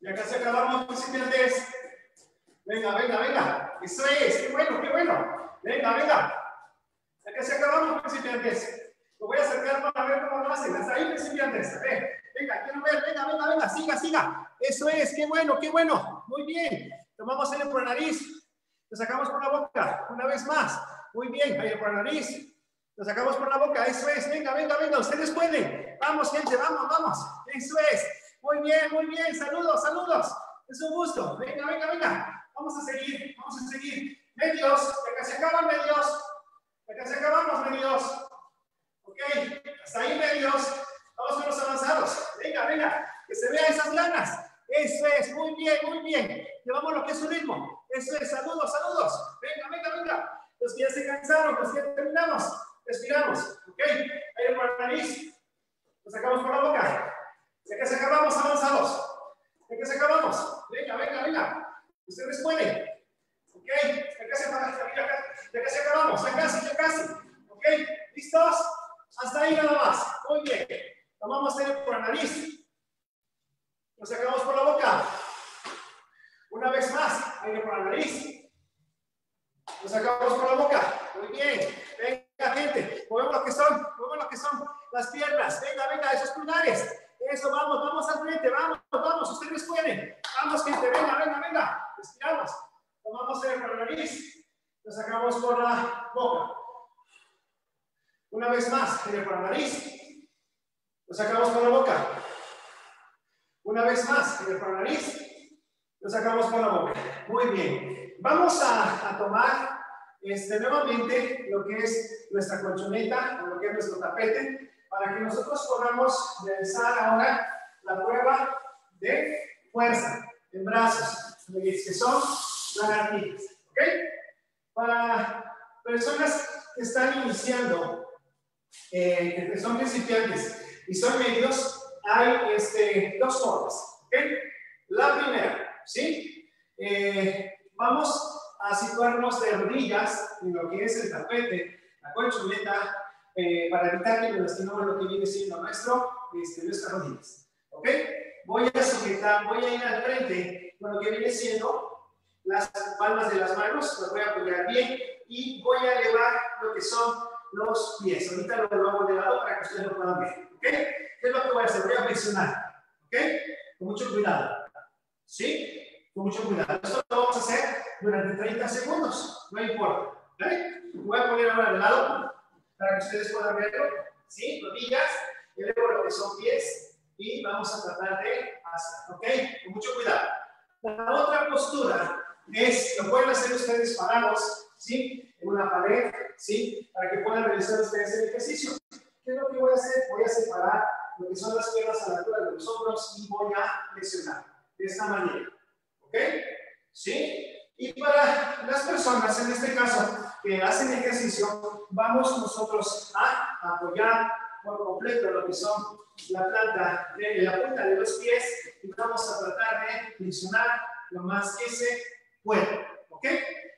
S1: Ya casi acabamos, principiantes. Venga, venga, venga. Eso es, qué bueno, qué bueno. Venga, venga. Ya casi acabamos, principiantes. Lo voy a acercar para ver cómo lo hacen. Hasta ahí, principiantes. A venga, quiero ver. Venga, venga, venga. Siga, siga. Eso es. Qué bueno, qué bueno. Muy bien. Tomamos aire por la nariz. Lo sacamos por la boca. Una vez más. Muy bien. Aire por la nariz. Lo sacamos por la boca. Eso es. Venga, venga, venga. Ustedes pueden. Vamos, gente. Vamos, vamos. Eso es. Muy bien, muy bien. Saludos, saludos. Es un gusto. Venga, venga, venga. Vamos a seguir. Vamos a seguir. Medios. Que se acaban medios. Que se acabamos medios. Ok. Hasta ahí medios. Vamos con los avanzados. Venga, venga. Que se vean esas ganas. Eso es. Muy bien, muy bien. Llevamos lo que es su ritmo. Eso es. Saludos, saludos. Venga, venga, venga. Los que ya se cansaron, los que ya terminamos. Respiramos. Ok. Aire por la nariz. Lo sacamos por la boca. De que se acabamos avanzados. De que se acabamos. Venga, venga, venga. Ustedes pueden. Ok. De que se, de que se acabamos. Ya casi, ya casi. Ok. ¿Listos? Hasta ahí nada más. Muy bien. Tomamos aire por la nariz. Lo sacamos por la boca. Una vez más. Aire por la nariz. Lo sacamos por la boca. Muy bien. Venga, gente. Movemos lo que son. Movemos lo que son las piernas. Venga, venga, esos pulgares. Eso, vamos, vamos al frente. Vamos, vamos. Ustedes pueden. Vamos, gente. Venga, venga, venga. Respiramos. Tomamos aire por la nariz. Lo sacamos por la boca. Una vez más. Aire por la nariz. Lo sacamos por la boca. Una vez más. Aire por la nariz. Lo sacamos por la boca. Muy bien. Vamos a, a tomar este, nuevamente lo que es nuestra colchoneta o lo que es nuestro tapete para que nosotros podamos realizar ahora la prueba de fuerza en brazos, que son lagartijas. ¿Ok? Para personas que están iniciando, eh, que son principiantes y son medios, hay este, dos formas. ¿Ok? La primera, ¿sí? Eh, vamos a situarnos de rodillas en lo que es el tapete, la colchoneta, eh, para evitar que nos lastimemos lo que viene siendo nuestro, este, nuestras rodillas. ¿Ok? Voy a sujetar, voy a ir al frente con lo que viene siendo las palmas de las manos, las voy a apoyar bien y voy a elevar lo que son los pies. Ahorita lo, lo hago de lado para que ustedes lo puedan ver. ¿Ok? ¿Qué es lo que voy a hacer? Voy a presionar. ¿Ok? Con mucho cuidado. ¿Sí? Con mucho cuidado. Esto lo vamos a hacer durante 30 segundos. No importa. ¿Ok? Voy a poner ahora de lado para que ustedes puedan verlo. ¿Sí? Rodillas. Elevo lo que son pies. Y vamos a tratar de hacer. ¿Ok? Con mucho cuidado. La otra postura es, lo pueden hacer ustedes parados, ¿sí? En una pared, ¿sí? Para que puedan realizar ustedes el ejercicio. ¿Qué es lo que voy a hacer? Voy a separar lo que son las piernas a la altura de los hombros y voy a flexionar de esta manera. ¿Ok? ¿Sí? Y para las personas, en este caso, que hacen ejercicio, vamos nosotros a apoyar por completo lo que son la planta de la punta de los pies y vamos a tratar de flexionar lo más que se pueda. ¿Ok?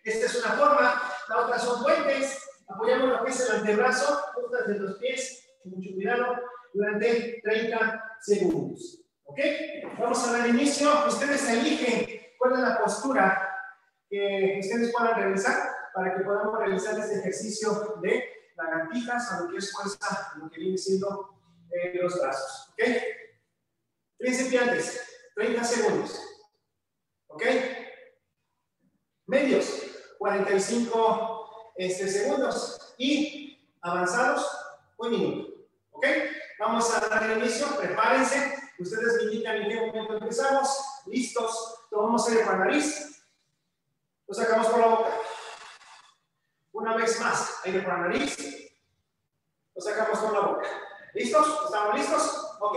S1: Esta es una forma. La otra son puentes. Apoyamos lo que es el antebrazo, puntas de los pies, con mucho cuidado, durante 30 segundos. ¿Ok? Vamos a dar inicio. Ustedes eligen cuál es la postura que ustedes puedan realizar para que podamos realizar este ejercicio de lagartijas a lo que es fuerza, lo que viene siendo eh, los brazos. ¿Ok? Principiantes, 30 segundos. ¿Ok? Medios, 45 este, segundos. Y avanzados, un minuto. ¿Ok? Vamos a dar inicio, prepárense. Ustedes me indican en qué momento empezamos. Listos. Tomamos aire por la. Lo sacamos por la boca. Una vez más, aire por la nariz. Lo sacamos por la boca. ¿Listos? ¿Estamos listos? Ok.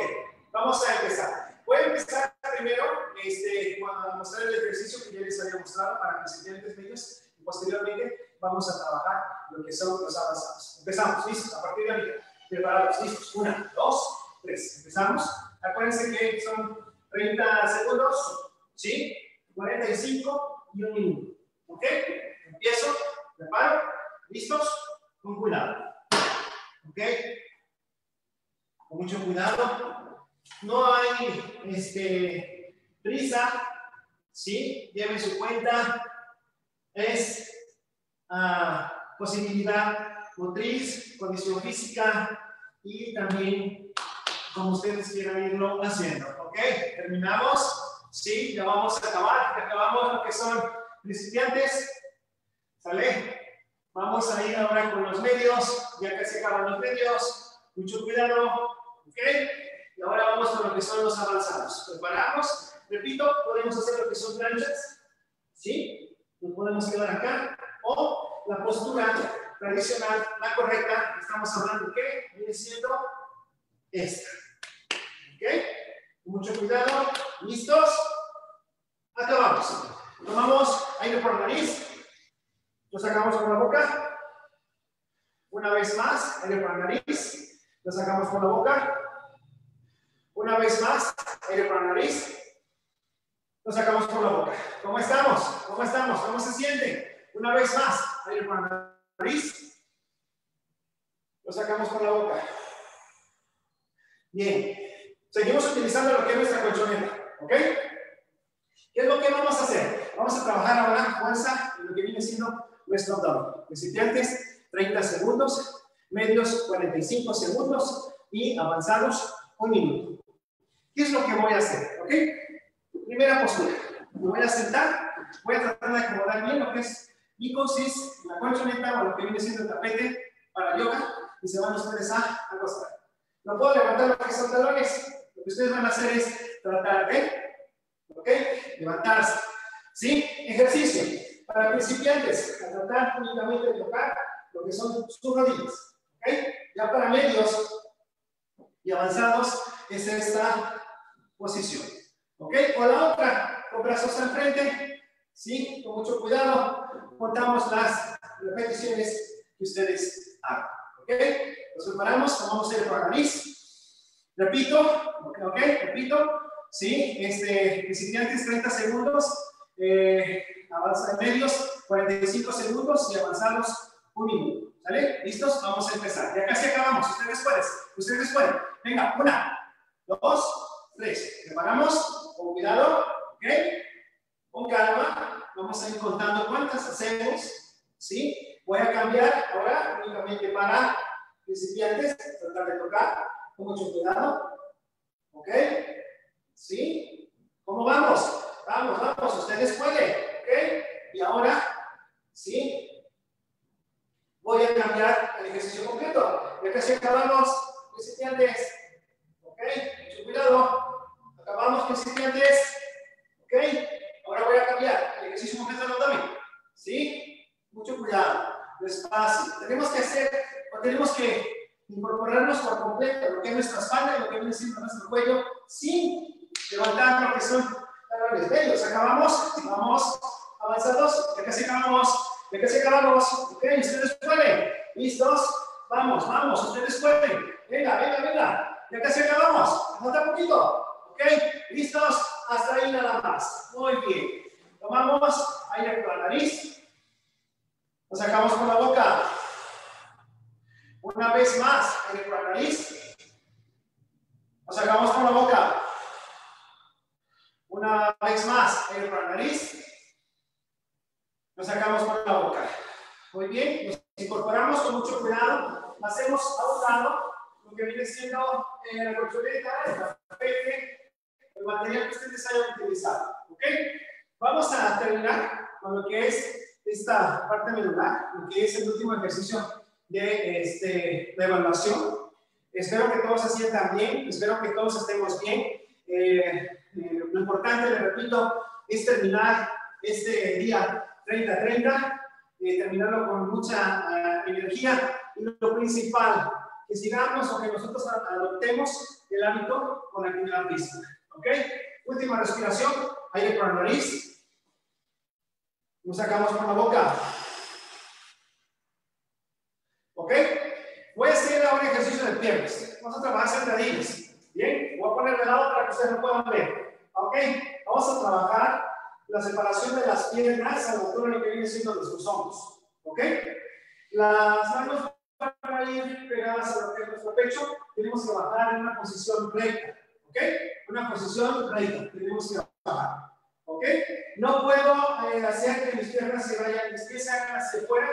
S1: Vamos a empezar. Voy a empezar primero este, a mostrar el ejercicio que ya les había mostrado para principiantes medios y posteriormente vamos a trabajar lo que son los avanzados. Empezamos, listos, a partir de ahí, preparados, listos. Una, dos, tres. Empezamos. Acuérdense que son 30 segundos, ¿sí? 45 y un minuto. ¿Ok? Empiezo, preparo, listos, con cuidado. ¿Ok? Con mucho cuidado. No hay este, prisa, ¿sí? Lleven su cuenta. Es ah, posibilidad motriz, condición física y también como ustedes quieran irlo haciendo. ¿Ok? ¿Terminamos? Sí, ya vamos a acabar. Acabamos lo que son principiantes. ¿Sale? Vamos a ir ahora con los medios, ya se acaban los medios. Mucho cuidado. ¿Ok? Y ahora vamos con lo que son los avanzados. Preparamos. Repito, podemos hacer lo que son planchas. ¿Sí? Nos podemos quedar acá. O la postura tradicional, la correcta, estamos hablando que viene siendo esta. ¿Ok? Mucho cuidado. ¿Listos? Acabamos. Tomamos aire por la nariz. Lo sacamos por la boca. Una vez más, aire por la nariz. Lo sacamos por la boca. Una vez más, aire por la nariz. Lo sacamos por la boca. ¿Cómo estamos? ¿Cómo estamos? ¿Cómo se siente? Una vez más, aire por la nariz. Lo sacamos por la boca. Bien. Seguimos utilizando lo que es nuestra colchoneta. ¿Ok? ¿Qué es lo que vamos a hacer? Vamos a trabajar ahora fuerza en lo que viene siendo nuestro abdomen. Principiantes, 30 segundos. Medios, 45 segundos. Y avanzados, un minuto. ¿Qué es lo que voy a hacer? Primera postura. Me voy a sentar. Voy a tratar de acomodar bien lo que es mi consis, la colchoneta o lo que viene siendo el tapete para yoga. Y se van ustedes a acostar. No puedo levantar lo que son talones. Lo que ustedes van a hacer es tratar de. Levantarse. ¿Sí? Ejercicio. Para principiantes, a tratar únicamente de tocar lo que son sus rodillas. ¿Ok? Ya para medios y avanzados es esta posición. ¿Ok? O la otra, con brazos al frente. ¿Sí? Con mucho cuidado. Contamos las repeticiones que ustedes hagan. ¿Ok? Nos preparamos, tomamos el nariz. Repito, ok, okay repito. Sí, este, principiantes 30 segundos, eh, avanza de medios 45 segundos y avanzamos un minuto. ¿Sale? ¿Listos? Vamos a empezar. Ya casi acabamos. Ustedes pueden. Ustedes pueden. Venga, una, dos, tres. Preparamos. Con cuidado. ¿Ok? Con calma. Vamos a ir contando cuántas hacemos. ¿Sí? Voy a cambiar ahora únicamente para principiantes, tratar de tocar con mucho cuidado. ¿Ok? ¿Sí? ¿Cómo vamos? Vamos, vamos, ustedes pueden. ¿Ok? Y ahora, ¿sí? Voy a cambiar el ejercicio completo. Ya casi acabamos, principiantes. ¿Ok? Mucho cuidado. Acabamos, principiantes. ¿Ok? Ahora voy a cambiar el ejercicio completo abdomen. ¿Sí? Mucho cuidado. Despacio. Tenemos que hacer tenemos que incorporarnos por completo lo que es nuestra espalda y lo que viene siendo nuestro cuello sin levantar lo que son talones medios. Acabamos, vamos avanzados, ya casi acabamos, ya casi acabamos. Ok, ustedes pueden. ¿Listos? Vamos, vamos, ustedes pueden. Venga, venga, venga. Ya casi acabamos. Falta poquito. Ok, listos. Hasta ahí nada más. Muy bien. Tomamos aire por la nariz. Lo sacamos por la boca. Una vez más, aire por la nariz. Lo sacamos por la boca. Una vez más, aire por la nariz. Lo sacamos por la boca. Muy bien, nos incorporamos con mucho cuidado. Hacemos a un lado lo que viene siendo eh, la colchoneta, el tapete, el material que ustedes hayan utilizado. ¿Ok? Vamos a terminar con lo que es esta parte medular, lo que es el último ejercicio de, este, evaluación. Espero que todos se sientan bien, espero que todos estemos bien. Eh, lo importante, le repito, es terminar este día 30-30, eh, terminarlo con mucha energía y lo principal, que sigamos o que nosotros adoptemos el hábito con actividad física. ¿Ok? Última respiración, aire por la nariz. Nos sacamos por la boca. ¿Ok? Voy a hacer ahora ejercicio de piernas. Vamos a trabajar sentadillas. Bien, voy a poner de lado para que ustedes lo puedan ver. ¿Ok? Vamos a trabajar la separación de las piernas a la altura de que viene siendo nuestros hombros. ¿Ok? Las manos van a ir pegadas a lo que es nuestro pecho. Tenemos que bajar en una posición recta. ¿Ok? Una posición recta. Tenemos que bajar. ¿Ok? No puedo eh, hacer que mis piernas se vayan, mis pies se hagan hacia afuera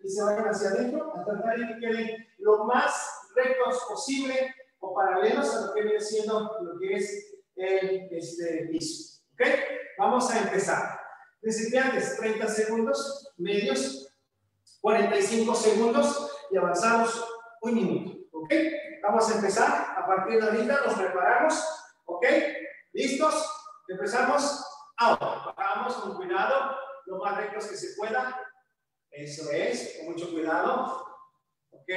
S1: y se vayan hacia adentro, a tratar de que queden lo más rectos posible o paralelos a lo que viene siendo lo que es el este, piso. ¿Ok? Vamos a empezar. Principiantes, 30 segundos, medios, 45 segundos y avanzamos un minuto. ¿Ok? Vamos a empezar. A partir de ahorita nos preparamos. ¿Ok? ¿Listos? Empezamos. Ahora, bajamos con cuidado, lo más rectos que se pueda. Eso es, con mucho cuidado. ¿Ok?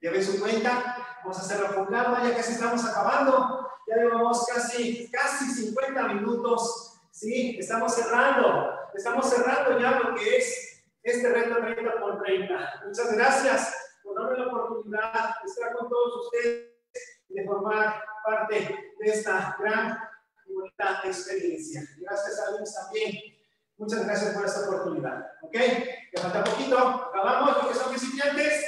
S1: Lleven su cuenta. Vamos a hacerlo con calma, ya casi estamos acabando. Ya llevamos casi, casi 50 minutos. Sí, estamos cerrando. Estamos cerrando ya lo que es este reto 30 por 30. Muchas gracias por darme la oportunidad de estar con todos ustedes y de formar parte de esta gran y bonita experiencia. Gracias a Luis también. Muchas gracias por esta oportunidad. ¿Ok? Ya falta poquito. Acabamos, porque son principiantes.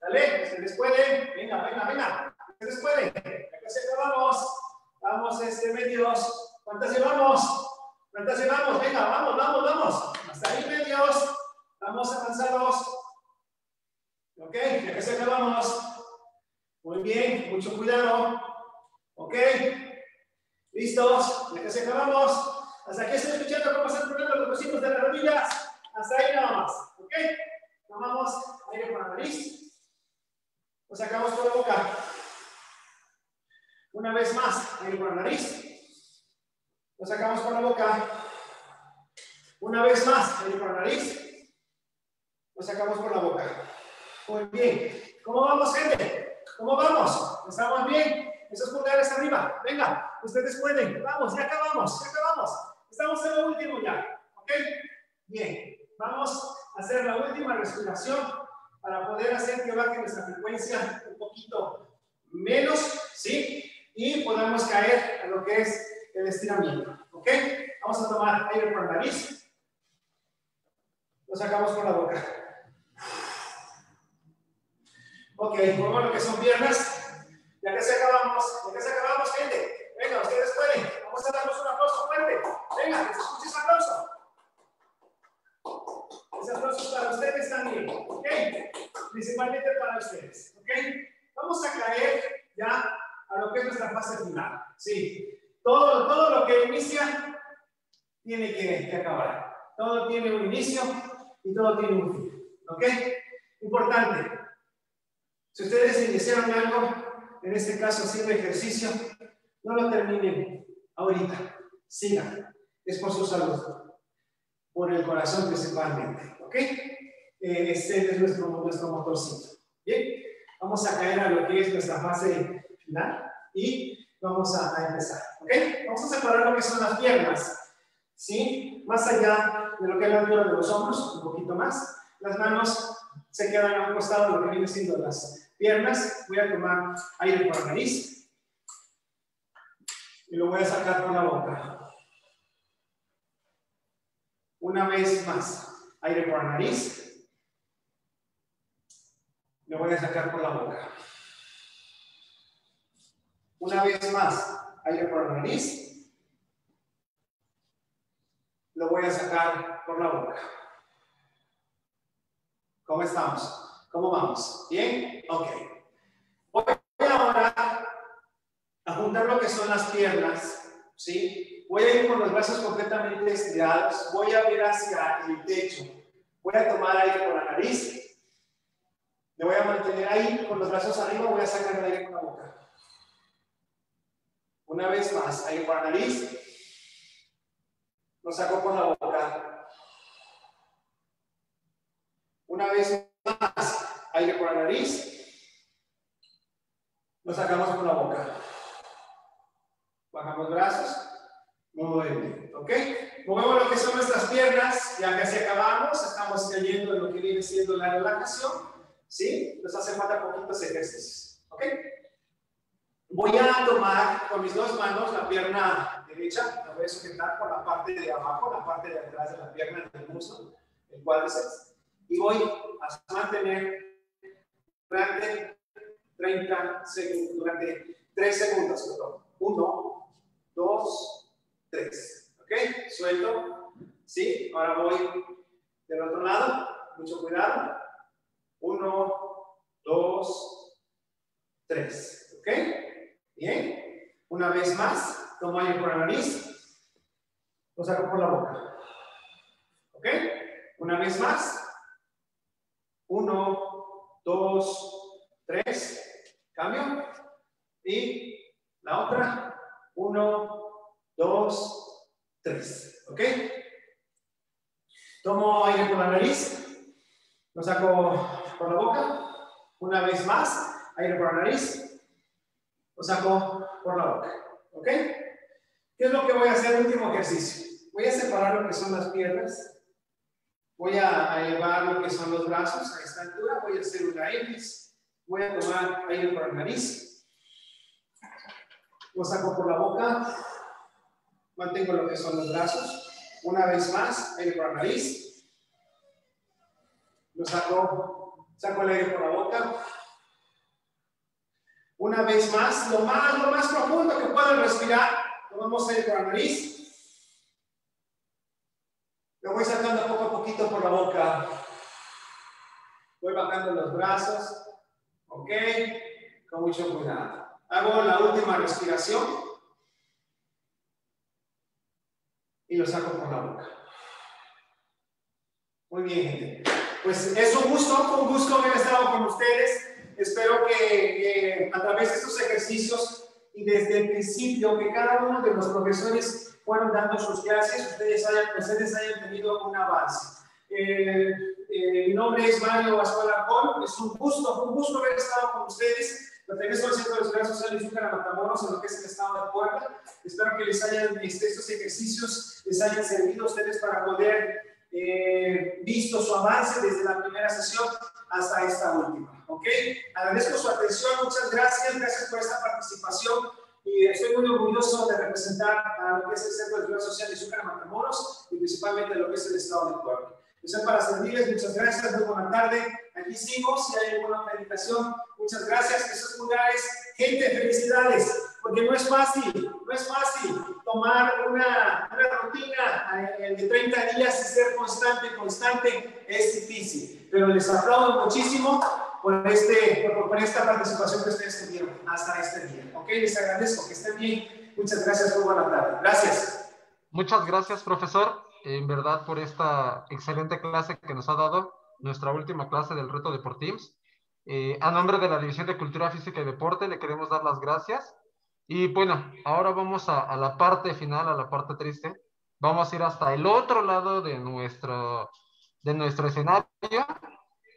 S1: Dale, ustedes pueden. Venga, venga, venga. Ustedes pueden. Acá se acabamos. Vamos, este, medios. ¿Cuántas llevamos? ¿Cuántas llevamos? Venga, vamos, vamos, vamos. Hasta ahí, medios. Vamos avanzados. Ok, ya se acabamos. Muy bien, mucho cuidado. Ok. ¿Listos? Ya se acabamos. Hasta aquí estoy escuchando cómo están poniendo los vecinos de las rodillas. Hasta ahí nada más. ¿Ok? Tomamos aire por la nariz. Lo sacamos por la boca. Una vez más, aire por la nariz. Lo sacamos por la boca. Una vez más, aire por la nariz. Lo sacamos por la boca. Muy bien. ¿Cómo vamos, gente? ¿Cómo vamos? ¿Estamos bien? Esos pulgares arriba. Venga, ustedes pueden. Vamos, ya acabamos, ya acabamos. Estamos en lo último ya. ¿Ok? Bien. Vamos a hacer la última respiración para poder hacer que baje nuestra frecuencia un poquito menos, ¿sí? Y podamos caer a lo que es el estiramiento. ¿Ok? Vamos a tomar aire por la nariz. Lo sacamos por la boca. Ok, pongo lo que son piernas. Ya que se acabamos, ya que se acabamos, gente. Venga, ustedes pueden. Vamos a darnos un aplauso fuerte. Venga, que se escuche ese aplauso. Ese aplauso para ustedes también. Ok, principalmente para ustedes. Ok, vamos a caer ya a lo que es nuestra fase final. Sí, todo, todo lo que inicia tiene que, que acabar. Todo tiene un inicio y todo tiene un fin. ¿Ok? Importante. Si ustedes iniciaron algo, en este caso haciendo ejercicio, no lo terminen ahorita. Sigan. Es por su salud. Por el corazón principalmente. ¿Ok? Eh, este es nuestro, nuestro motorcito. Bien. Vamos a caer a lo que es nuestra fase y vamos a, empezar. ¿Ok? Vamos a separar lo que son las piernas. ¿Sí? Más allá de lo que es la altura de los hombros, un poquito más. Las manos se quedan a un costado lo que viene siendo las piernas. Voy a tomar aire por la nariz y lo voy a sacar por la boca. Una vez más, aire por la nariz. Lo voy a sacar por la boca. Una vez más, aire por la nariz. Lo voy a sacar por la boca. ¿Cómo estamos? ¿Cómo vamos? ¿Bien? Ok. Voy ahora a juntar lo que son las piernas, ¿sí? Voy a ir con los brazos completamente estirados, voy a ver hacia el techo. Voy a tomar aire por la nariz. Me voy a mantener ahí con los brazos arriba, voy a sacar el aire con la boca. Una vez más, aire por la nariz. Lo saco por la boca. Una vez más, aire por la nariz. Lo sacamos por la boca. Bajamos brazos. Movemos, ¿ok? Movemos lo que son nuestras piernas. Ya casi acabamos. Estamos cayendo en lo que viene siendo la relajación. ¿Sí? Nos hace falta poquitos ejercicios. ¿Ok? Voy a tomar con mis dos manos la pierna derecha, la voy a sujetar por la parte de abajo, la parte de atrás de la pierna del muslo, el cuádriceps, y voy a mantener durante 30 segundos, durante 3 segundos, perdón. 1, 2, 3. ¿Ok? Suelto. ¿Sí? Ahora voy del otro lado. Mucho cuidado. Uno, dos, tres. ¿Ok? Bien. Una vez más, tomo aire por la nariz, lo saco por la boca. ¿Ok? Una vez más. Uno, dos, tres. Cambio. Y la otra. Uno, dos, tres. ¿Ok? Tomo aire por la nariz, lo saco por la boca. Una vez más, aire por la nariz, lo saco por la boca. ¿Ok? ¿Qué es lo que voy a hacer? Último ejercicio. Voy a separar lo que son las piernas. Voy a elevar lo que son los brazos a esta altura. Voy a hacer una X. Voy a tomar aire por la nariz. Lo saco por la boca. Mantengo lo que son los brazos. Una vez más, aire por la nariz. Lo saco, saco el aire por la boca. Una vez más, lo más, lo más profundo que puedan respirar. Tomamos aire por la nariz. Lo voy sacando poco a poquito por la boca. Voy bajando los brazos. Ok. Con mucho cuidado. Hago la última respiración. y lo saco por la boca. Muy bien, gente. Pues es un gusto, un gusto haber estado con ustedes. Espero que a través de estos ejercicios y desde el principio que cada uno de los profesores fueron dando sus clases, ustedes hayan, ustedes hayan tenido un avance. Eh, eh, mi nombre es Mario Pascual Pol, es un gusto, un gusto haber estado con ustedes. Pertenezco al Centro de Seguridad Social de Zúcar Matamoros, en lo que es el estado de Puebla. Espero que les hayan, este, estos ejercicios les hayan servido a ustedes para poder eh, visto su avance desde la primera sesión hasta esta última. ¿Ok? Agradezco su atención, muchas gracias, gracias por esta participación y estoy muy orgulloso de representar a lo que es el Centro de Seguridad Social de Zúcar Matamoros y principalmente lo que es el estado de Puebla. Estoy para servirles, muchas gracias, muy buena tarde. Aquí sigo, si hay alguna meditación, muchas gracias, esos lugares. Gente, felicidades, porque no es fácil, no es fácil tomar una, una rutina eh, de 30 días y ser constante, constante, es difícil. Pero les aplaudo muchísimo por, este, por, por esta participación que ustedes tuvieron hasta este día. Ok, les agradezco, que estén bien. Muchas gracias, muy buena tarde. Gracias.
S3: Muchas gracias, profesor en verdad por esta excelente clase que nos ha dado, nuestra última clase del reto de por Teams. Eh, a nombre de la División de Cultura Física y Deporte le queremos dar las gracias. Y bueno, ahora vamos a, a, la parte final, a la parte triste. Vamos a ir hasta el otro lado de nuestro, de nuestro escenario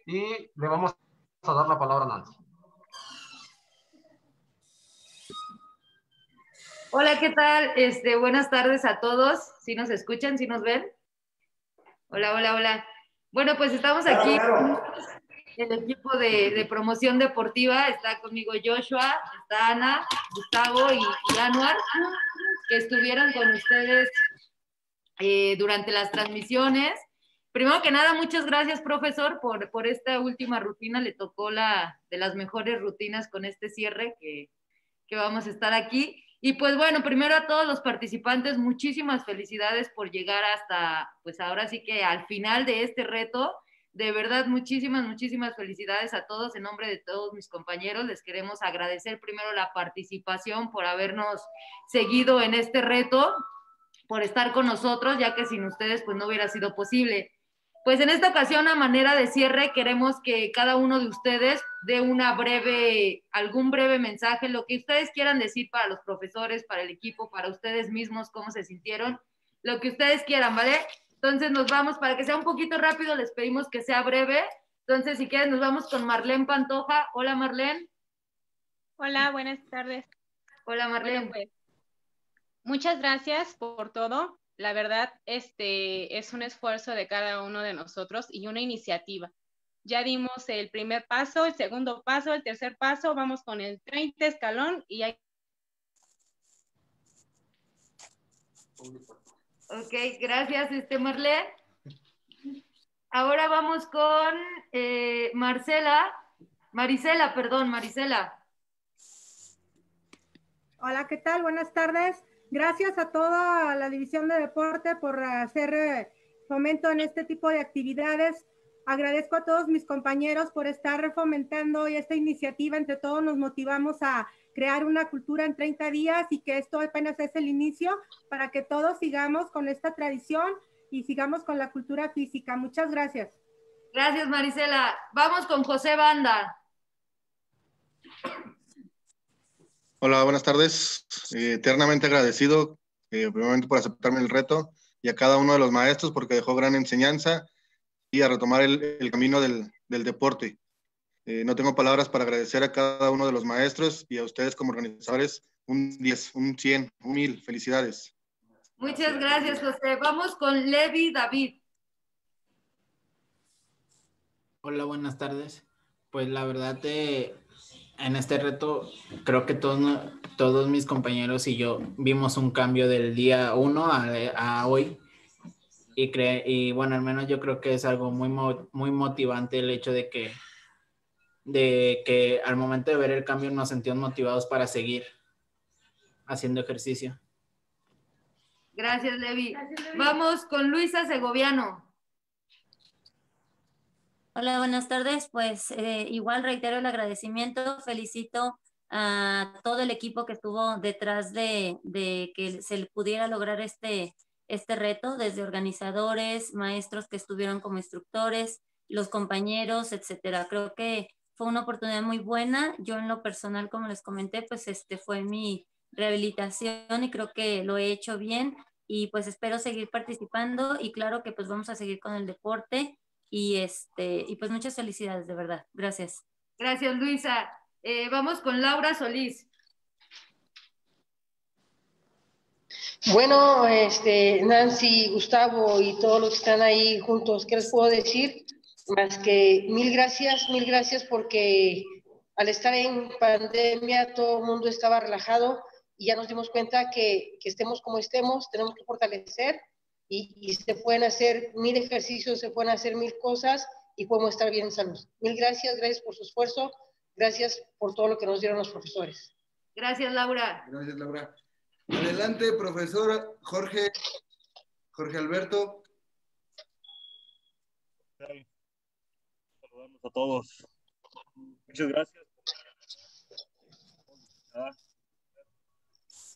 S3: y le vamos a dar la palabra a Nancy.
S4: Hola, ¿qué tal? Este, buenas tardes a todos. ¿Sí nos escuchan? ¿Sí nos ven? Hola, hola, hola. Bueno, pues estamos aquí. Claro, El equipo de, de, promoción deportiva está conmigo Joshua, está Ana, Gustavo y, y Anuar, que estuvieron con ustedes eh, durante las transmisiones. Primero que nada, muchas gracias, profesor, por, por esta última rutina. Le tocó la de las mejores rutinas con este cierre que, que vamos a estar aquí. Y pues bueno, primero a todos los participantes, muchísimas felicidades por llegar hasta, pues ahora sí que al final de este reto. De verdad, muchísimas, muchísimas felicidades a todos. En nombre de todos mis compañeros, les queremos agradecer primero la participación por habernos seguido en este reto, por estar con nosotros, ya que sin ustedes pues no hubiera sido posible. Pues en esta ocasión, a manera de cierre, queremos que cada uno de ustedes dé una breve, algún breve mensaje, lo que ustedes quieran decir para los profesores, para el equipo, para ustedes mismos, cómo se sintieron, lo que ustedes quieran, ¿vale? Entonces nos vamos, para que sea un poquito rápido, les pedimos que sea breve. Entonces, si quieren, nos vamos con Marlene Pantoja. Hola, Marlene.
S5: Hola, buenas tardes.
S4: Hola, Marlene.
S5: Bueno, pues, muchas gracias por todo la verdad, este es un esfuerzo de cada uno de nosotros y una iniciativa. Ya dimos el primer paso, el segundo paso, el tercer paso, vamos con el 30 escalón y hay...
S4: Ok, gracias, este Marlene. Ahora vamos con eh, Marcela, Marisela, perdón, Marisela.
S6: Hola, ¿qué tal? Buenas tardes. Gracias a toda la División de Deporte por hacer eh, fomento en este tipo de actividades. Agradezco a todos mis compañeros por estar fomentando esta iniciativa. Entre todos nos motivamos a crear una cultura en 30 días y que esto apenas es el inicio para que todos sigamos con esta tradición y sigamos con la cultura física. Muchas gracias.
S4: Gracias, Marisela. Vamos con José Banda.
S7: Hola, buenas tardes. Eh, eternamente agradecido, eh, primeramente por aceptarme el reto y a cada uno de los maestros porque dejó gran enseñanza y a retomar el, camino del, deporte. Eh, no tengo palabras para agradecer a cada uno de los maestros y a ustedes como organizadores un 10, un 100, un 1000. Felicidades.
S4: Muchas gracias, José. Vamos con Levi David.
S8: Hola, buenas tardes. Pues la verdad, te en este reto creo que todos, todos mis compañeros y yo vimos un cambio del día 1 a, hoy. Y, y bueno, al menos yo creo que es algo muy, muy motivante el hecho de que, de que al momento de ver el cambio nos sentimos motivados para seguir haciendo ejercicio.
S4: Gracias, Levi. Vamos con Luisa Segoviano.
S9: Hola, buenas tardes. Pues eh, igual reitero el agradecimiento, felicito a todo el equipo que estuvo detrás de, que se pudiera lograr este, este reto, desde organizadores, maestros que estuvieron como instructores, los compañeros, etcétera. Creo que fue una oportunidad muy buena. Yo en lo personal, como les comenté, pues este fue mi rehabilitación y creo que lo he hecho bien y pues espero seguir participando y claro que pues vamos a seguir con el deporte y, este, y pues muchas felicidades, de verdad. Gracias.
S4: Gracias, Luisa. Eh, vamos con Laura Solís.
S10: Bueno, este, Nancy, Gustavo y todos los que están ahí juntos, ¿qué les puedo decir? Más que mil gracias, mil gracias porque al estar en pandemia todo el mundo estaba relajado y ya nos dimos cuenta que, que estemos como estemos, tenemos que fortalecer y, se pueden hacer mil ejercicios, se pueden hacer mil cosas y podemos estar bien en salud. Mil gracias, gracias por su esfuerzo, gracias por todo lo que nos dieron los profesores.
S4: Gracias, Laura.
S11: Gracias, Laura. Adelante, profesor Jorge, Jorge Alberto.
S12: Saludamos a todos. Muchas gracias.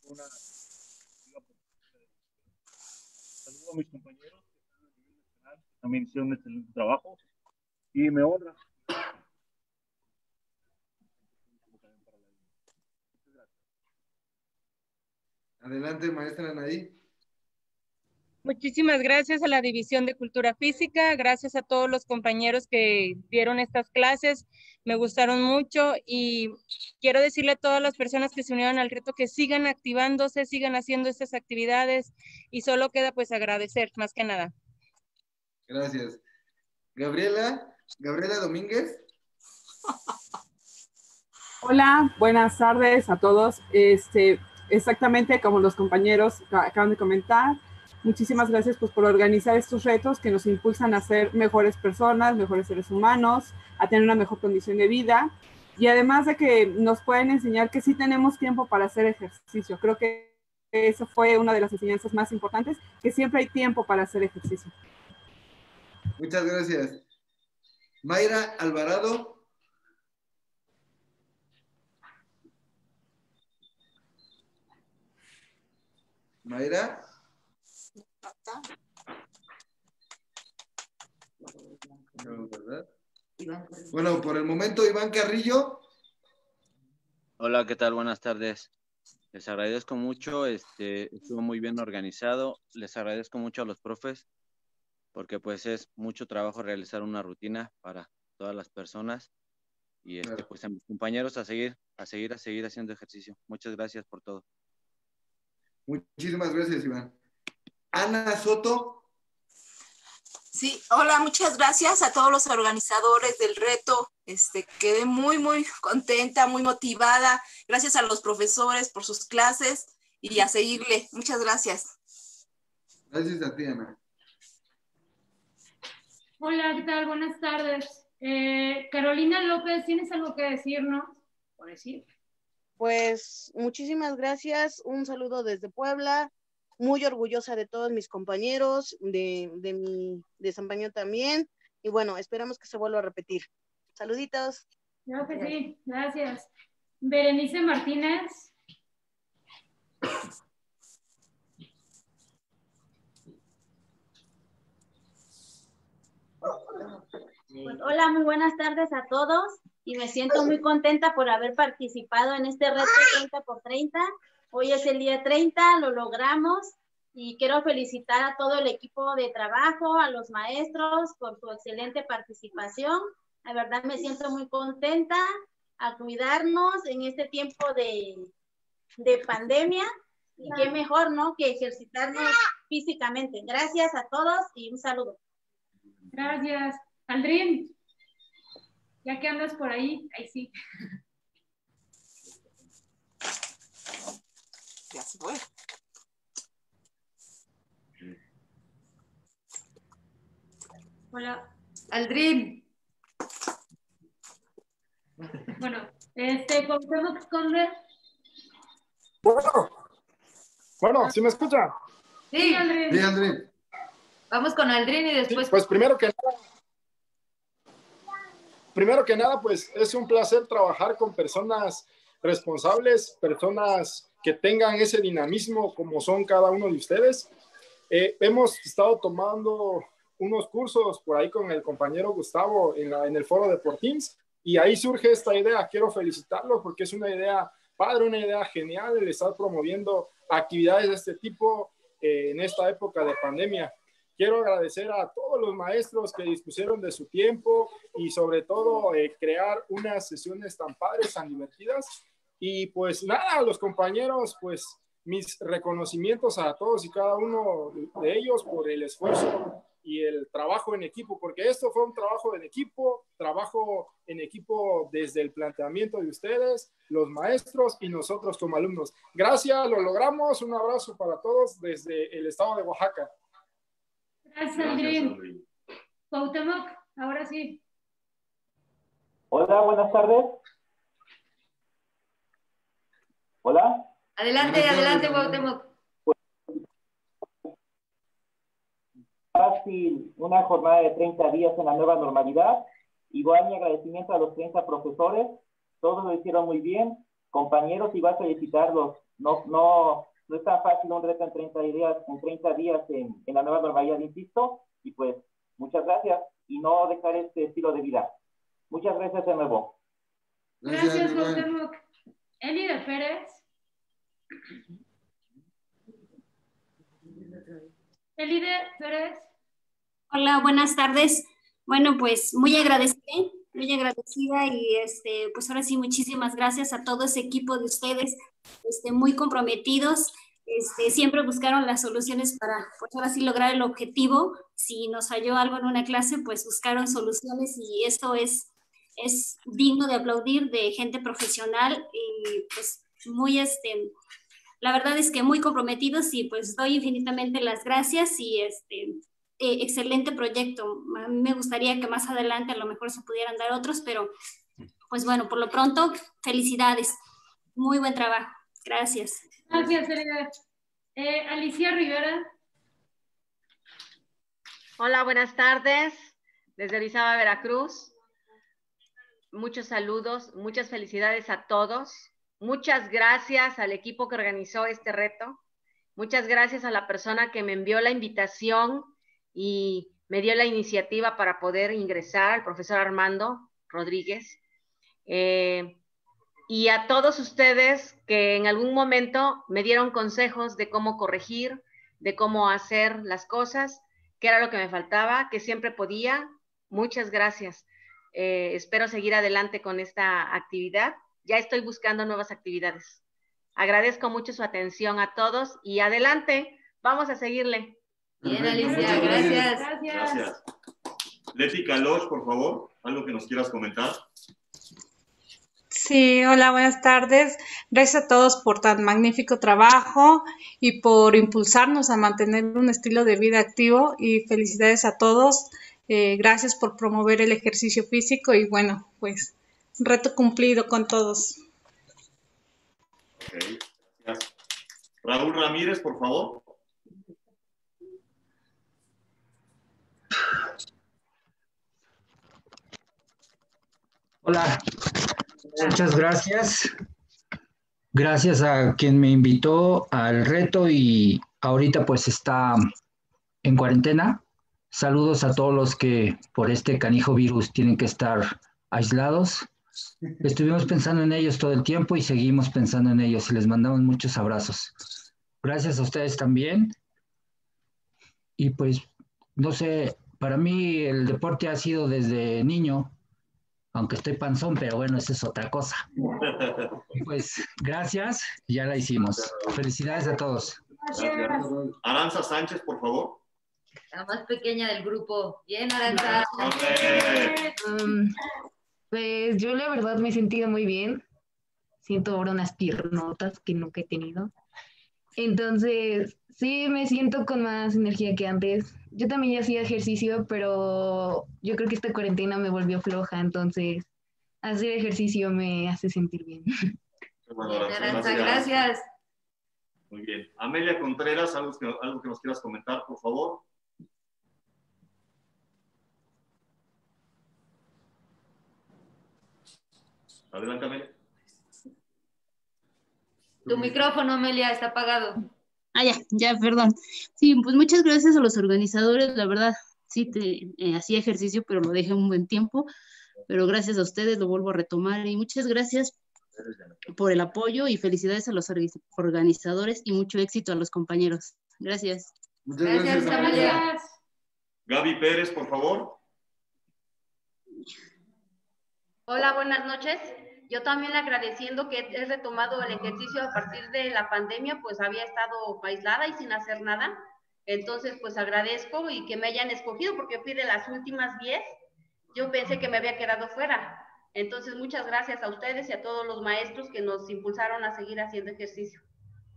S12: Una a mis compañeros que están a nivel nacional, que también hicieron un excelente trabajo y me honra.
S11: Adelante, maestra Anaí.
S5: Muchísimas gracias a la División de Cultura Física, gracias a todos los compañeros que dieron estas clases, me gustaron mucho y quiero decirle a todas las personas que se unieron al reto que sigan activándose, sigan haciendo estas actividades y solo queda pues agradecer, más que nada.
S11: Gracias. Gabriela, Gabriela Domínguez.
S13: Hola, buenas tardes a todos. Este, exactamente como los compañeros acaban de comentar, Muchísimas gracias pues, por organizar estos retos que nos impulsan a ser mejores personas, mejores seres humanos, a tener una mejor condición de vida y además de que nos pueden enseñar que sí tenemos tiempo para hacer ejercicio. Creo que eso fue una de las enseñanzas más importantes, que siempre hay tiempo para hacer ejercicio.
S11: Muchas gracias. Mayra Alvarado. Mayra. Bueno, por el momento, Iván Carrillo.
S14: Hola, ¿qué tal? Buenas tardes. Les agradezco mucho, este, estuvo muy bien organizado. Les agradezco mucho a los profes, porque pues es mucho trabajo realizar una rutina para todas las personas. Y este, pues a mis compañeros a seguir, a seguir, a seguir haciendo ejercicio. Muchas gracias por todo.
S11: Muchísimas gracias, Iván. Ana Soto.
S15: Sí, hola, muchas gracias a todos los organizadores del reto. Este, quedé muy, muy contenta, muy motivada. Gracias a los profesores por sus clases y a seguirle. Muchas gracias.
S11: Gracias a ti, Ana.
S16: Hola, ¿qué tal? Buenas tardes. Eh, Carolina López, ¿tienes algo que decirnos? Por decir.
S17: Pues muchísimas gracias. Un saludo desde Puebla muy orgullosa de todos mis compañeros, de, de mi desempeño también.
S15: y bueno, esperamos que se vuelva a repetir. Saluditos.
S18: Creo que sí, gracias. Berenice Martínez.
S19: Pues, hola, muy buenas tardes a todos y me siento muy contenta por haber participado en este reto 30 por 30. Hoy es el día 30, lo logramos y quiero felicitar a todo el equipo de trabajo, a los maestros por su excelente participación. La verdad me siento muy contenta a cuidarnos en este tiempo de, de pandemia y qué mejor, ¿no? Que ejercitarnos físicamente. Gracias a todos y un saludo.
S18: Gracias. Aldrin, ya que andas por ahí, ahí sí.
S20: Ya se fue.
S4: Hola, Aldrin.
S18: Bueno, este, Cuauhtémoc Conde.
S21: Bueno, bueno, ¿sí me escucha?
S18: Sí, Aldrin.
S11: Sí, André.
S4: Vamos con Aldrin y después.
S21: Pues primero que nada, primero que nada, pues es un placer trabajar con personas responsables, personas que tengan ese dinamismo como son cada uno de ustedes. Eh, hemos estado tomando unos cursos por ahí con el compañero Gustavo en, la- en el foro de Portins y ahí surge esta idea. Quiero felicitarlos porque es una idea padre, una idea genial el estar promoviendo actividades de este tipo eh, en esta época de pandemia. Quiero agradecer a todos los maestros que dispusieron de su tiempo y sobre todo eh, crear unas sesiones tan padres, tan divertidas. Y pues nada, los compañeros, pues mis reconocimientos a todos y cada uno de ellos por el esfuerzo y el trabajo en equipo, porque esto fue un trabajo en equipo, trabajo en equipo desde el planteamiento de ustedes, los maestros y nosotros como alumnos. Gracias, lo logramos. Un abrazo para todos desde el estado de Oaxaca.
S18: Gracias, Aldrin. Cuauhtémoc, ahora sí.
S22: Hola, buenas tardes. Hola.
S4: Adelante, adelante, Cuauhtémoc.
S22: Fácil, una jornada de 30 días en la nueva normalidad. Igual mi agradecimiento a los 30 profesores. Todos lo hicieron muy bien. Compañeros, igual felicitarlos. No, no, no es tan fácil un reto en 30 días, en 30 días en, en la nueva normalidad, insisto. Y pues, muchas gracias. Y no dejar este estilo de vida. Muchas gracias de nuevo.
S18: Gracias, Cuauhtémoc. Eli de Pérez. Eli de Pérez.
S23: Hola, buenas tardes. Bueno, pues muy agradecida, muy agradecida y este, pues ahora sí, muchísimas gracias a todo ese equipo de ustedes, este, muy comprometidos. Este, siempre buscaron las soluciones para, pues ahora sí, lograr el objetivo. Si nos falló algo en una clase, pues buscaron soluciones y esto es, es digno de aplaudir de gente profesional y pues muy, este, la verdad es que muy comprometidos y pues doy infinitamente las gracias y este, eh, excelente proyecto. A mí me gustaría que más adelante a lo mejor se pudieran dar otros, pero pues bueno, por lo pronto, felicidades. Muy buen trabajo. Gracias.
S18: Gracias, Elida. Eh, Alicia Rivera.
S24: Hola, buenas tardes. Desde Orizaba, Veracruz. Muchos saludos, muchas felicidades a todos. Muchas gracias al equipo que organizó este reto. Muchas gracias a la persona que me envió la invitación y me dio la iniciativa para poder ingresar, al profesor Armando Rodríguez. Eh, y a todos ustedes que en algún momento me dieron consejos de cómo corregir, de cómo hacer las cosas, que era lo que me faltaba, que siempre podía. Muchas gracias. Eh, espero seguir adelante con esta actividad. Ya estoy buscando nuevas actividades. Agradezco mucho su atención a todos y adelante, vamos a seguirle.
S4: Bien, Alicia, gracias.
S25: Gracias. Leti Caloch, por favor, algo que nos quieras comentar.
S26: Sí, hola, buenas tardes. Gracias a todos por tan magnífico trabajo y por impulsarnos a mantener un estilo de vida activo y felicidades a todos. Eh, gracias por promover el ejercicio físico y bueno, pues reto cumplido con todos.
S25: Ok, gracias. Raúl Ramírez, por favor.
S27: Hola, muchas gracias. Gracias a quien me invitó al reto y ahorita pues está en cuarentena. Saludos a todos los que por este canijo virus tienen que estar aislados. Estuvimos pensando en ellos todo el tiempo y seguimos pensando en ellos y les mandamos muchos abrazos. Gracias a ustedes también. Y pues, no sé, para mí el deporte ha sido desde niño, aunque estoy panzón, pero bueno, esa es otra cosa. Pues gracias, ya la hicimos. Felicidades a todos.
S25: Gracias. Aranza Sánchez, por favor.
S4: La más pequeña del grupo. Bien, Aranza.
S28: Um, pues yo la verdad me he sentido muy bien. Siento ahora unas piernotas que nunca he tenido. Entonces, sí, me siento con más energía que antes. Yo también ya hacía ejercicio, pero yo creo que esta cuarentena me volvió floja, entonces hacer ejercicio me hace sentir bien.
S25: Bueno,
S4: Bien,
S25: Aranza,
S4: Aranza, gracias.
S25: Muy bien. Amelia Contreras, algo que, algo que nos quieras comentar, por favor. Adelante, Amelia.
S4: Tu micrófono, Amelia, está apagado.
S29: Ah, ya, ya, perdón. Sí, pues muchas gracias a los organizadores, la verdad, sí, te, eh, hacía ejercicio, pero lo dejé un buen tiempo, pero gracias a ustedes lo vuelvo a retomar y muchas gracias por el apoyo y felicidades a los orga- organizadores y mucho éxito a los compañeros. Gracias.
S25: Muchas
S4: Gracias, Amelia.
S25: Gaby Pérez, por favor.
S30: Hola, buenas noches. Yo también agradeciendo que he retomado el ejercicio a partir de la pandemia, pues había estado aislada y sin hacer nada. Entonces, pues agradezco y que me hayan escogido porque fui de las últimas 10. Yo pensé que me había quedado fuera. Entonces, muchas gracias a ustedes y a todos los maestros que nos impulsaron a seguir haciendo ejercicio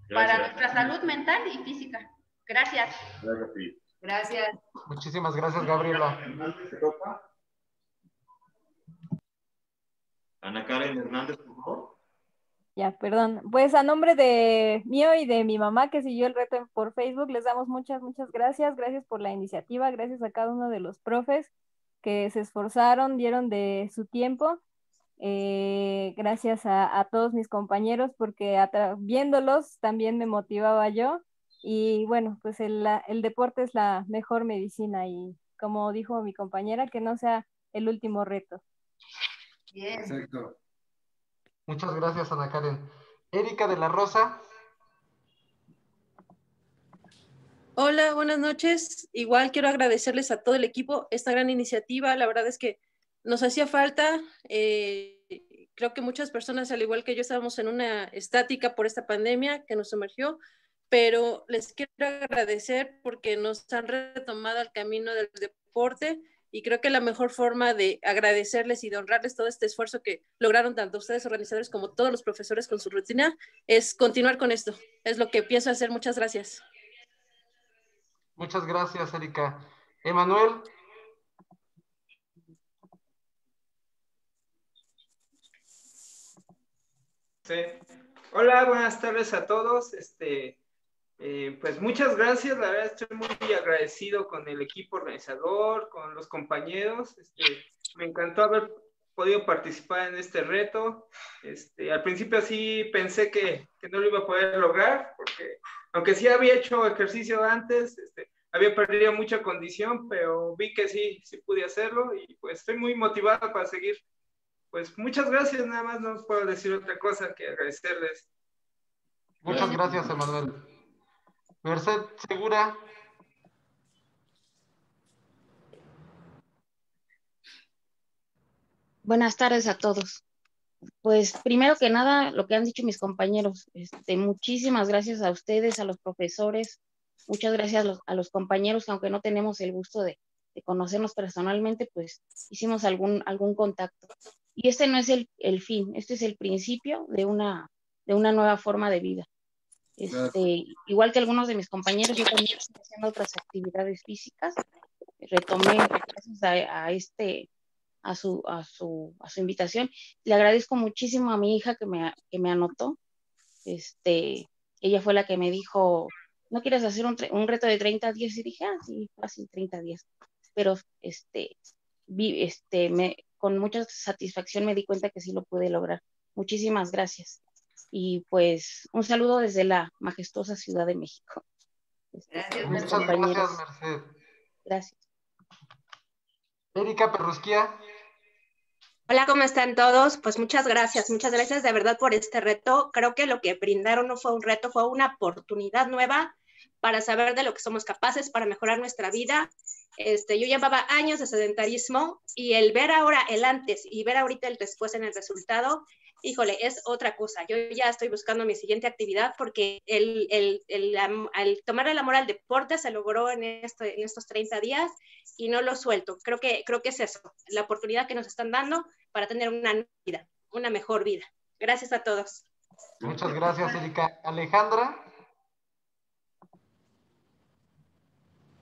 S30: para
S25: Gracias.
S30: nuestra salud mental y física. Gracias.
S25: Gracias.
S4: Gracias.
S31: Muchísimas gracias, Gabriela.
S25: ¿Te toca? Ana Karen Hernández, por favor.
S32: Ya, perdón. Pues a nombre de mío y de mi mamá que siguió el reto por Facebook, les damos muchas, muchas gracias. Gracias por la iniciativa, gracias a cada uno de los profes que se esforzaron, dieron de su tiempo. Eh, gracias a, todos mis compañeros porque viéndolos también me motivaba yo. Y bueno, pues el deporte es la mejor medicina y como dijo mi compañera, que no sea el último reto.
S4: Bien.
S31: Exacto. Muchas gracias, Ana Karen. Erika de la Rosa.
S33: Hola, buenas noches. Igual quiero agradecerles a todo el equipo esta gran iniciativa. La verdad es que nos hacía falta. eh, creo que muchas personas, al igual que yo, estábamos en una estática por esta pandemia que nos emergió, pero les quiero agradecer porque nos han retomado al camino del deporte y creo que la mejor forma de agradecerles y de honrarles todo este esfuerzo que lograron tanto ustedes organizadores como todos los profesores con su rutina es continuar con esto. Es lo que pienso hacer. Muchas gracias.
S31: Muchas gracias, Erika. Emanuel.
S34: Sí. Hola, buenas tardes a todos. Este, eh, pues muchas gracias. La verdad estoy muy agradecido con el equipo organizador, con los compañeros. Este, me encantó haber podido participar en este reto. Este, al principio sí pensé que, que no lo iba a poder lograr, porque aunque sí había hecho ejercicio antes, este, había perdido mucha condición, pero vi que sí, sí pude hacerlo y pues estoy muy motivado para seguir. Pues muchas gracias, nada más no puedo decir otra cosa que agradecerles.
S31: Muchas gracias, Emanuel. Merced Segura.
S29: Buenas tardes a todos. Pues primero que nada, lo que han dicho mis compañeros, este, muchísimas gracias a ustedes, a los profesores, muchas gracias a los, compañeros que aunque no tenemos el gusto de, de conocernos personalmente, pues hicimos algún, algún contacto. Y este no es el, el fin, este es el principio de una, de una nueva forma de vida. Este, igual que algunos de mis compañeros, yo también estoy haciendo otras actividades físicas. Retomé gracias a, a este, a su, a, su, a su invitación. Le agradezco muchísimo a mi hija que me, que me anotó. Este, ella fue la que me dijo, ¿no quieres hacer un, un reto de 30 días? Y dije, ah, sí, fácil, 30 días. Pero este, vi, este, me, con mucha satisfacción me di cuenta que sí lo pude lograr. Muchísimas gracias. Y pues un saludo desde la majestuosa Ciudad de México.
S31: Gracias, Muchas gracias, Merced.
S29: Gracias.
S31: Erika Perrusquía.
S18: Hola, ¿cómo están todos? Pues muchas gracias, muchas gracias de verdad por este reto. Creo que lo que brindaron no fue un reto, fue una oportunidad nueva para saber de lo que somos capaces, para mejorar nuestra vida. Este, yo llevaba años de sedentarismo y el ver ahora el antes y ver ahorita el después en el resultado, híjole, es otra cosa. Yo ya estoy buscando mi siguiente actividad porque el, el, el, el tomar el amor al deporte se logró en, este, en estos 30 días y no lo suelto. Creo que, creo que es eso, la oportunidad que nos están dando para tener una vida, una mejor vida. Gracias a todos.
S31: Muchas gracias, Erika. Alejandra.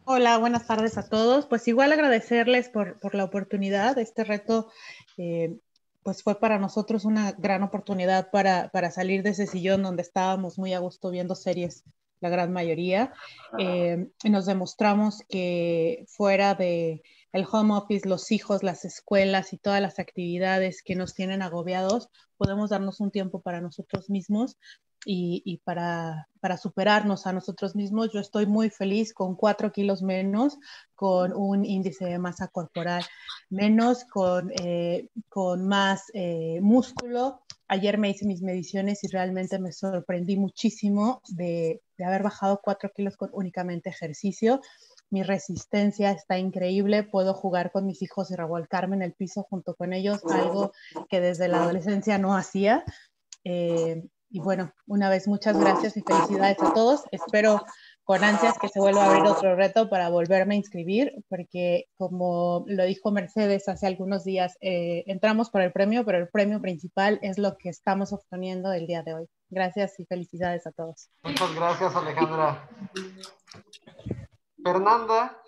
S35: Hola, buenas tardes a todos. Pues igual agradecerles por, por la oportunidad. Este reto, eh, pues fue para nosotros una gran oportunidad para, para, salir de ese sillón donde estábamos muy a gusto viendo series la gran mayoría. Eh, nos demostramos que fuera de el home office, los hijos, las escuelas y todas las actividades que nos tienen agobiados, podemos darnos un tiempo para nosotros mismos y, y para, para, superarnos a nosotros mismos. Yo estoy muy feliz con cuatro kilos menos, con un índice de masa corporal menos, con, eh, con más eh, músculo. Ayer me hice mis mediciones y realmente me sorprendí muchísimo de, de haber bajado cuatro kilos con únicamente ejercicio mi resistencia está increíble, puedo jugar con mis hijos y revolcarme en el piso junto con ellos, algo que desde la adolescencia no hacía. Eh, y bueno, una vez muchas gracias y felicidades a todos. Espero con ansias que se vuelva a abrir otro reto para volverme a inscribir, porque como lo dijo Mercedes hace algunos días, eh, entramos por el premio, pero el premio principal es lo que estamos obteniendo el día de hoy. Gracias y felicidades a todos.
S31: Muchas gracias, Alejandra. Fernanda.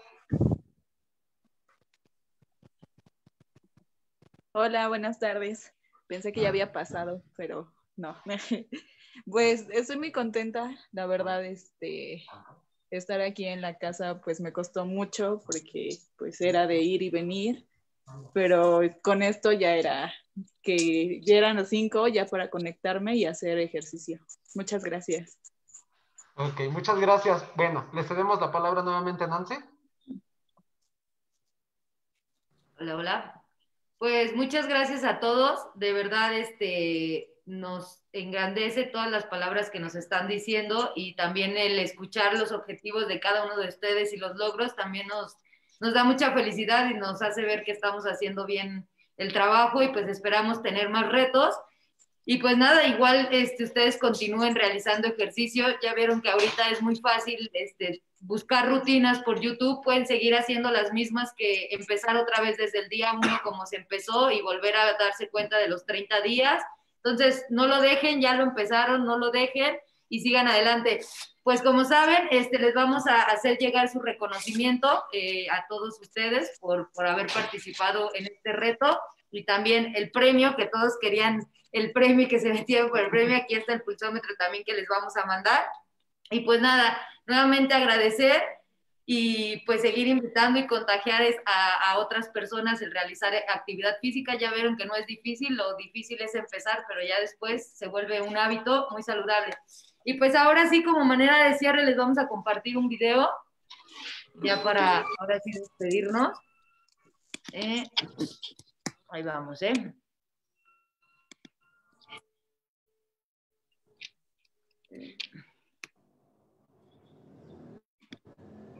S36: Hola, buenas tardes. Pensé que ya había pasado, pero no. pues estoy muy contenta, la verdad, este, estar aquí en la casa pues me costó mucho porque pues era de ir y venir, pero con esto ya era que ya eran los cinco ya para conectarme y hacer ejercicio. Muchas gracias.
S31: Ok, muchas gracias. Bueno, le cedemos la palabra nuevamente a Nancy.
S4: Hola, hola. Pues muchas gracias a todos. De verdad, este, nos engrandece todas las palabras que nos están diciendo y también el escuchar los objetivos de cada uno de ustedes y los logros también nos, nos da mucha felicidad y nos hace ver que estamos haciendo bien el trabajo y pues esperamos tener más retos y pues nada, igual este, ustedes continúen realizando ejercicio. Ya vieron que ahorita es muy fácil este, buscar rutinas por YouTube. Pueden seguir haciendo las mismas que empezar otra vez desde el día uno como se empezó y volver a darse cuenta de los 30 días. Entonces, no lo dejen, ya lo empezaron, no lo dejen y sigan adelante. Pues como saben, este, les vamos a hacer llegar su reconocimiento eh, a todos ustedes por, por haber participado en este reto y también el premio que todos querían el premio que se metieron por el premio. Aquí está el pulsómetro también que les vamos a mandar. Y pues nada, nuevamente agradecer y pues seguir invitando y contagiar a, otras personas el realizar actividad física. Ya vieron que no es difícil, lo difícil es empezar, pero ya después se vuelve un hábito muy saludable. Y pues ahora sí, como manera de cierre, les vamos a compartir un video, ya para ahora sí despedirnos. Eh, ahí vamos, ¿eh?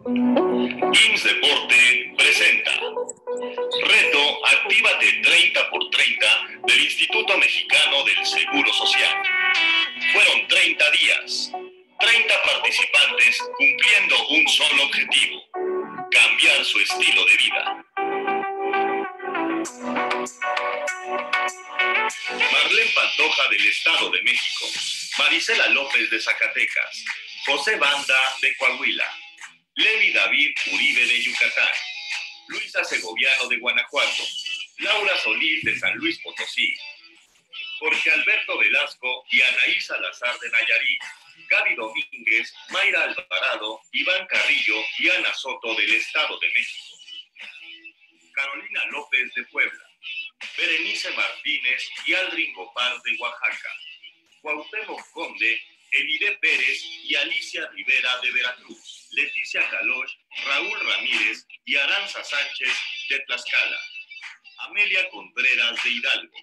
S37: Kings Deporte presenta Reto Actívate 30 por 30 del Instituto Mexicano del Seguro Social. Fueron 30 días, 30 participantes cumpliendo un solo objetivo, cambiar su estilo de vida. Marlene Pantoja del Estado de México, Marisela López de Zacatecas, José Banda de Coahuila, Levi David Uribe de Yucatán, Luisa Segoviano de Guanajuato, Laura Solís de San Luis Potosí, Jorge Alberto Velasco y Anaí Salazar de Nayarit, Gaby Domínguez, Mayra Alvarado, Iván Carrillo y Ana Soto del Estado de México, Carolina López de Puebla, Berenice Martínez y Aldrin Gopar de Oaxaca, Cuauhtémoc Conde, Elide Pérez y Alicia Rivera de Veracruz, Leticia Caloch, Raúl Ramírez y Aranza Sánchez de Tlaxcala, Amelia Contreras de Hidalgo,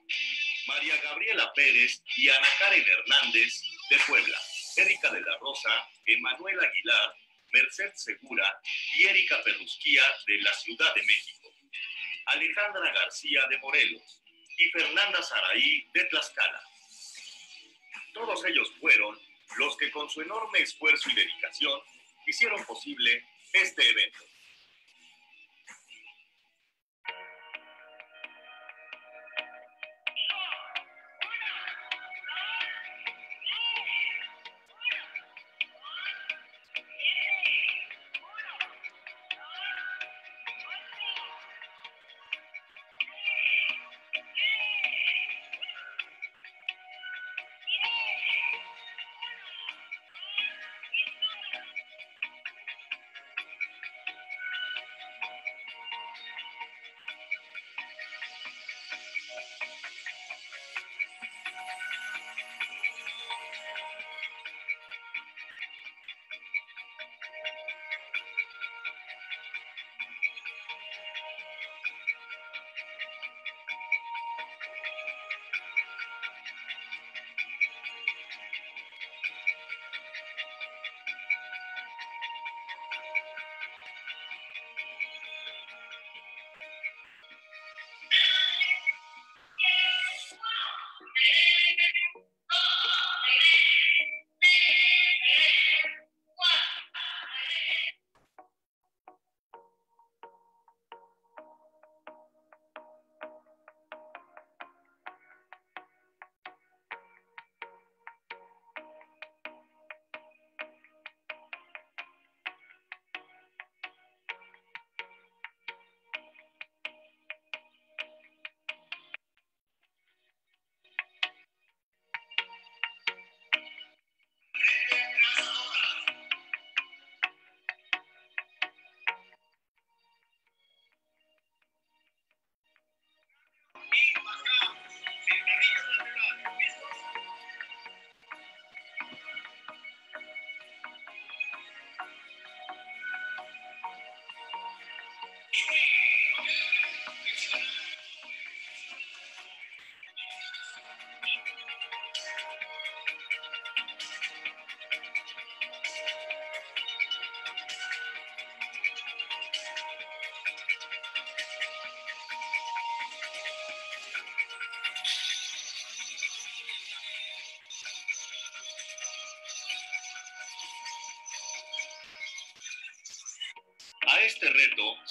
S37: María Gabriela Pérez y Ana Karen Hernández de Puebla, Erika de la Rosa, Emanuel Aguilar, Merced Segura y Erika Perrusquía de la Ciudad de México, Alejandra García de Morelos y Fernanda Saraí de Tlaxcala. Todos ellos fueron los que con su enorme esfuerzo y dedicación hicieron posible este evento.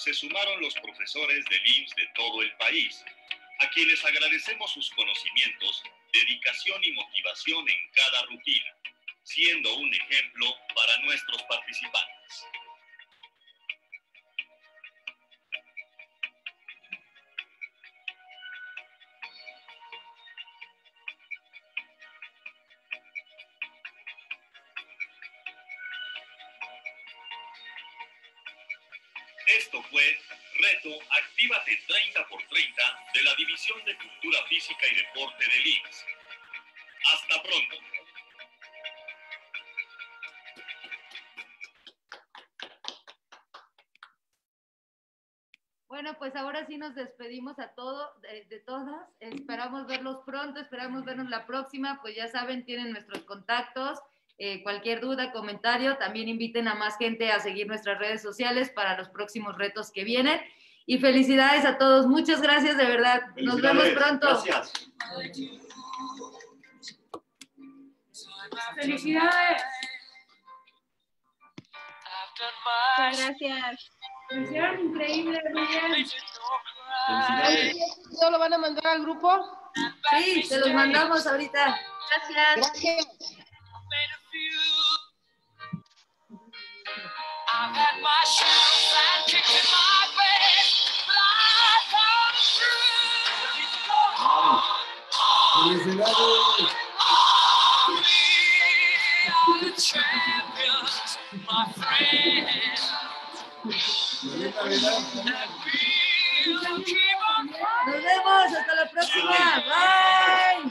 S37: Se sumaron los profesores del IMSS de todo el país, a quienes agradecemos sus conocimientos, dedicación y motivación en cada rutina, siendo un ejemplo para nuestros participantes. De Cultura Física y Deporte del IMSS. Hasta pronto.
S4: Bueno, pues ahora sí nos despedimos a todos, de, de todas. Esperamos verlos pronto, esperamos vernos la próxima. Pues ya saben, tienen nuestros contactos. Eh, cualquier duda, comentario, también inviten a más gente a seguir nuestras redes sociales para los próximos retos que vienen. Y felicidades a todos. Muchas gracias, de verdad. Nos vemos pronto.
S25: Gracias.
S16: Felicidades.
S32: Muchas gracias.
S16: Hicieron increíble, muy bien.
S38: ¿No lo van a mandar al grupo?
S4: Sí, se los mandamos ahorita.
S30: Gracias.
S38: Gracias.
S39: I've had my
S4: Nos vemos. Hasta la próxima. Bye.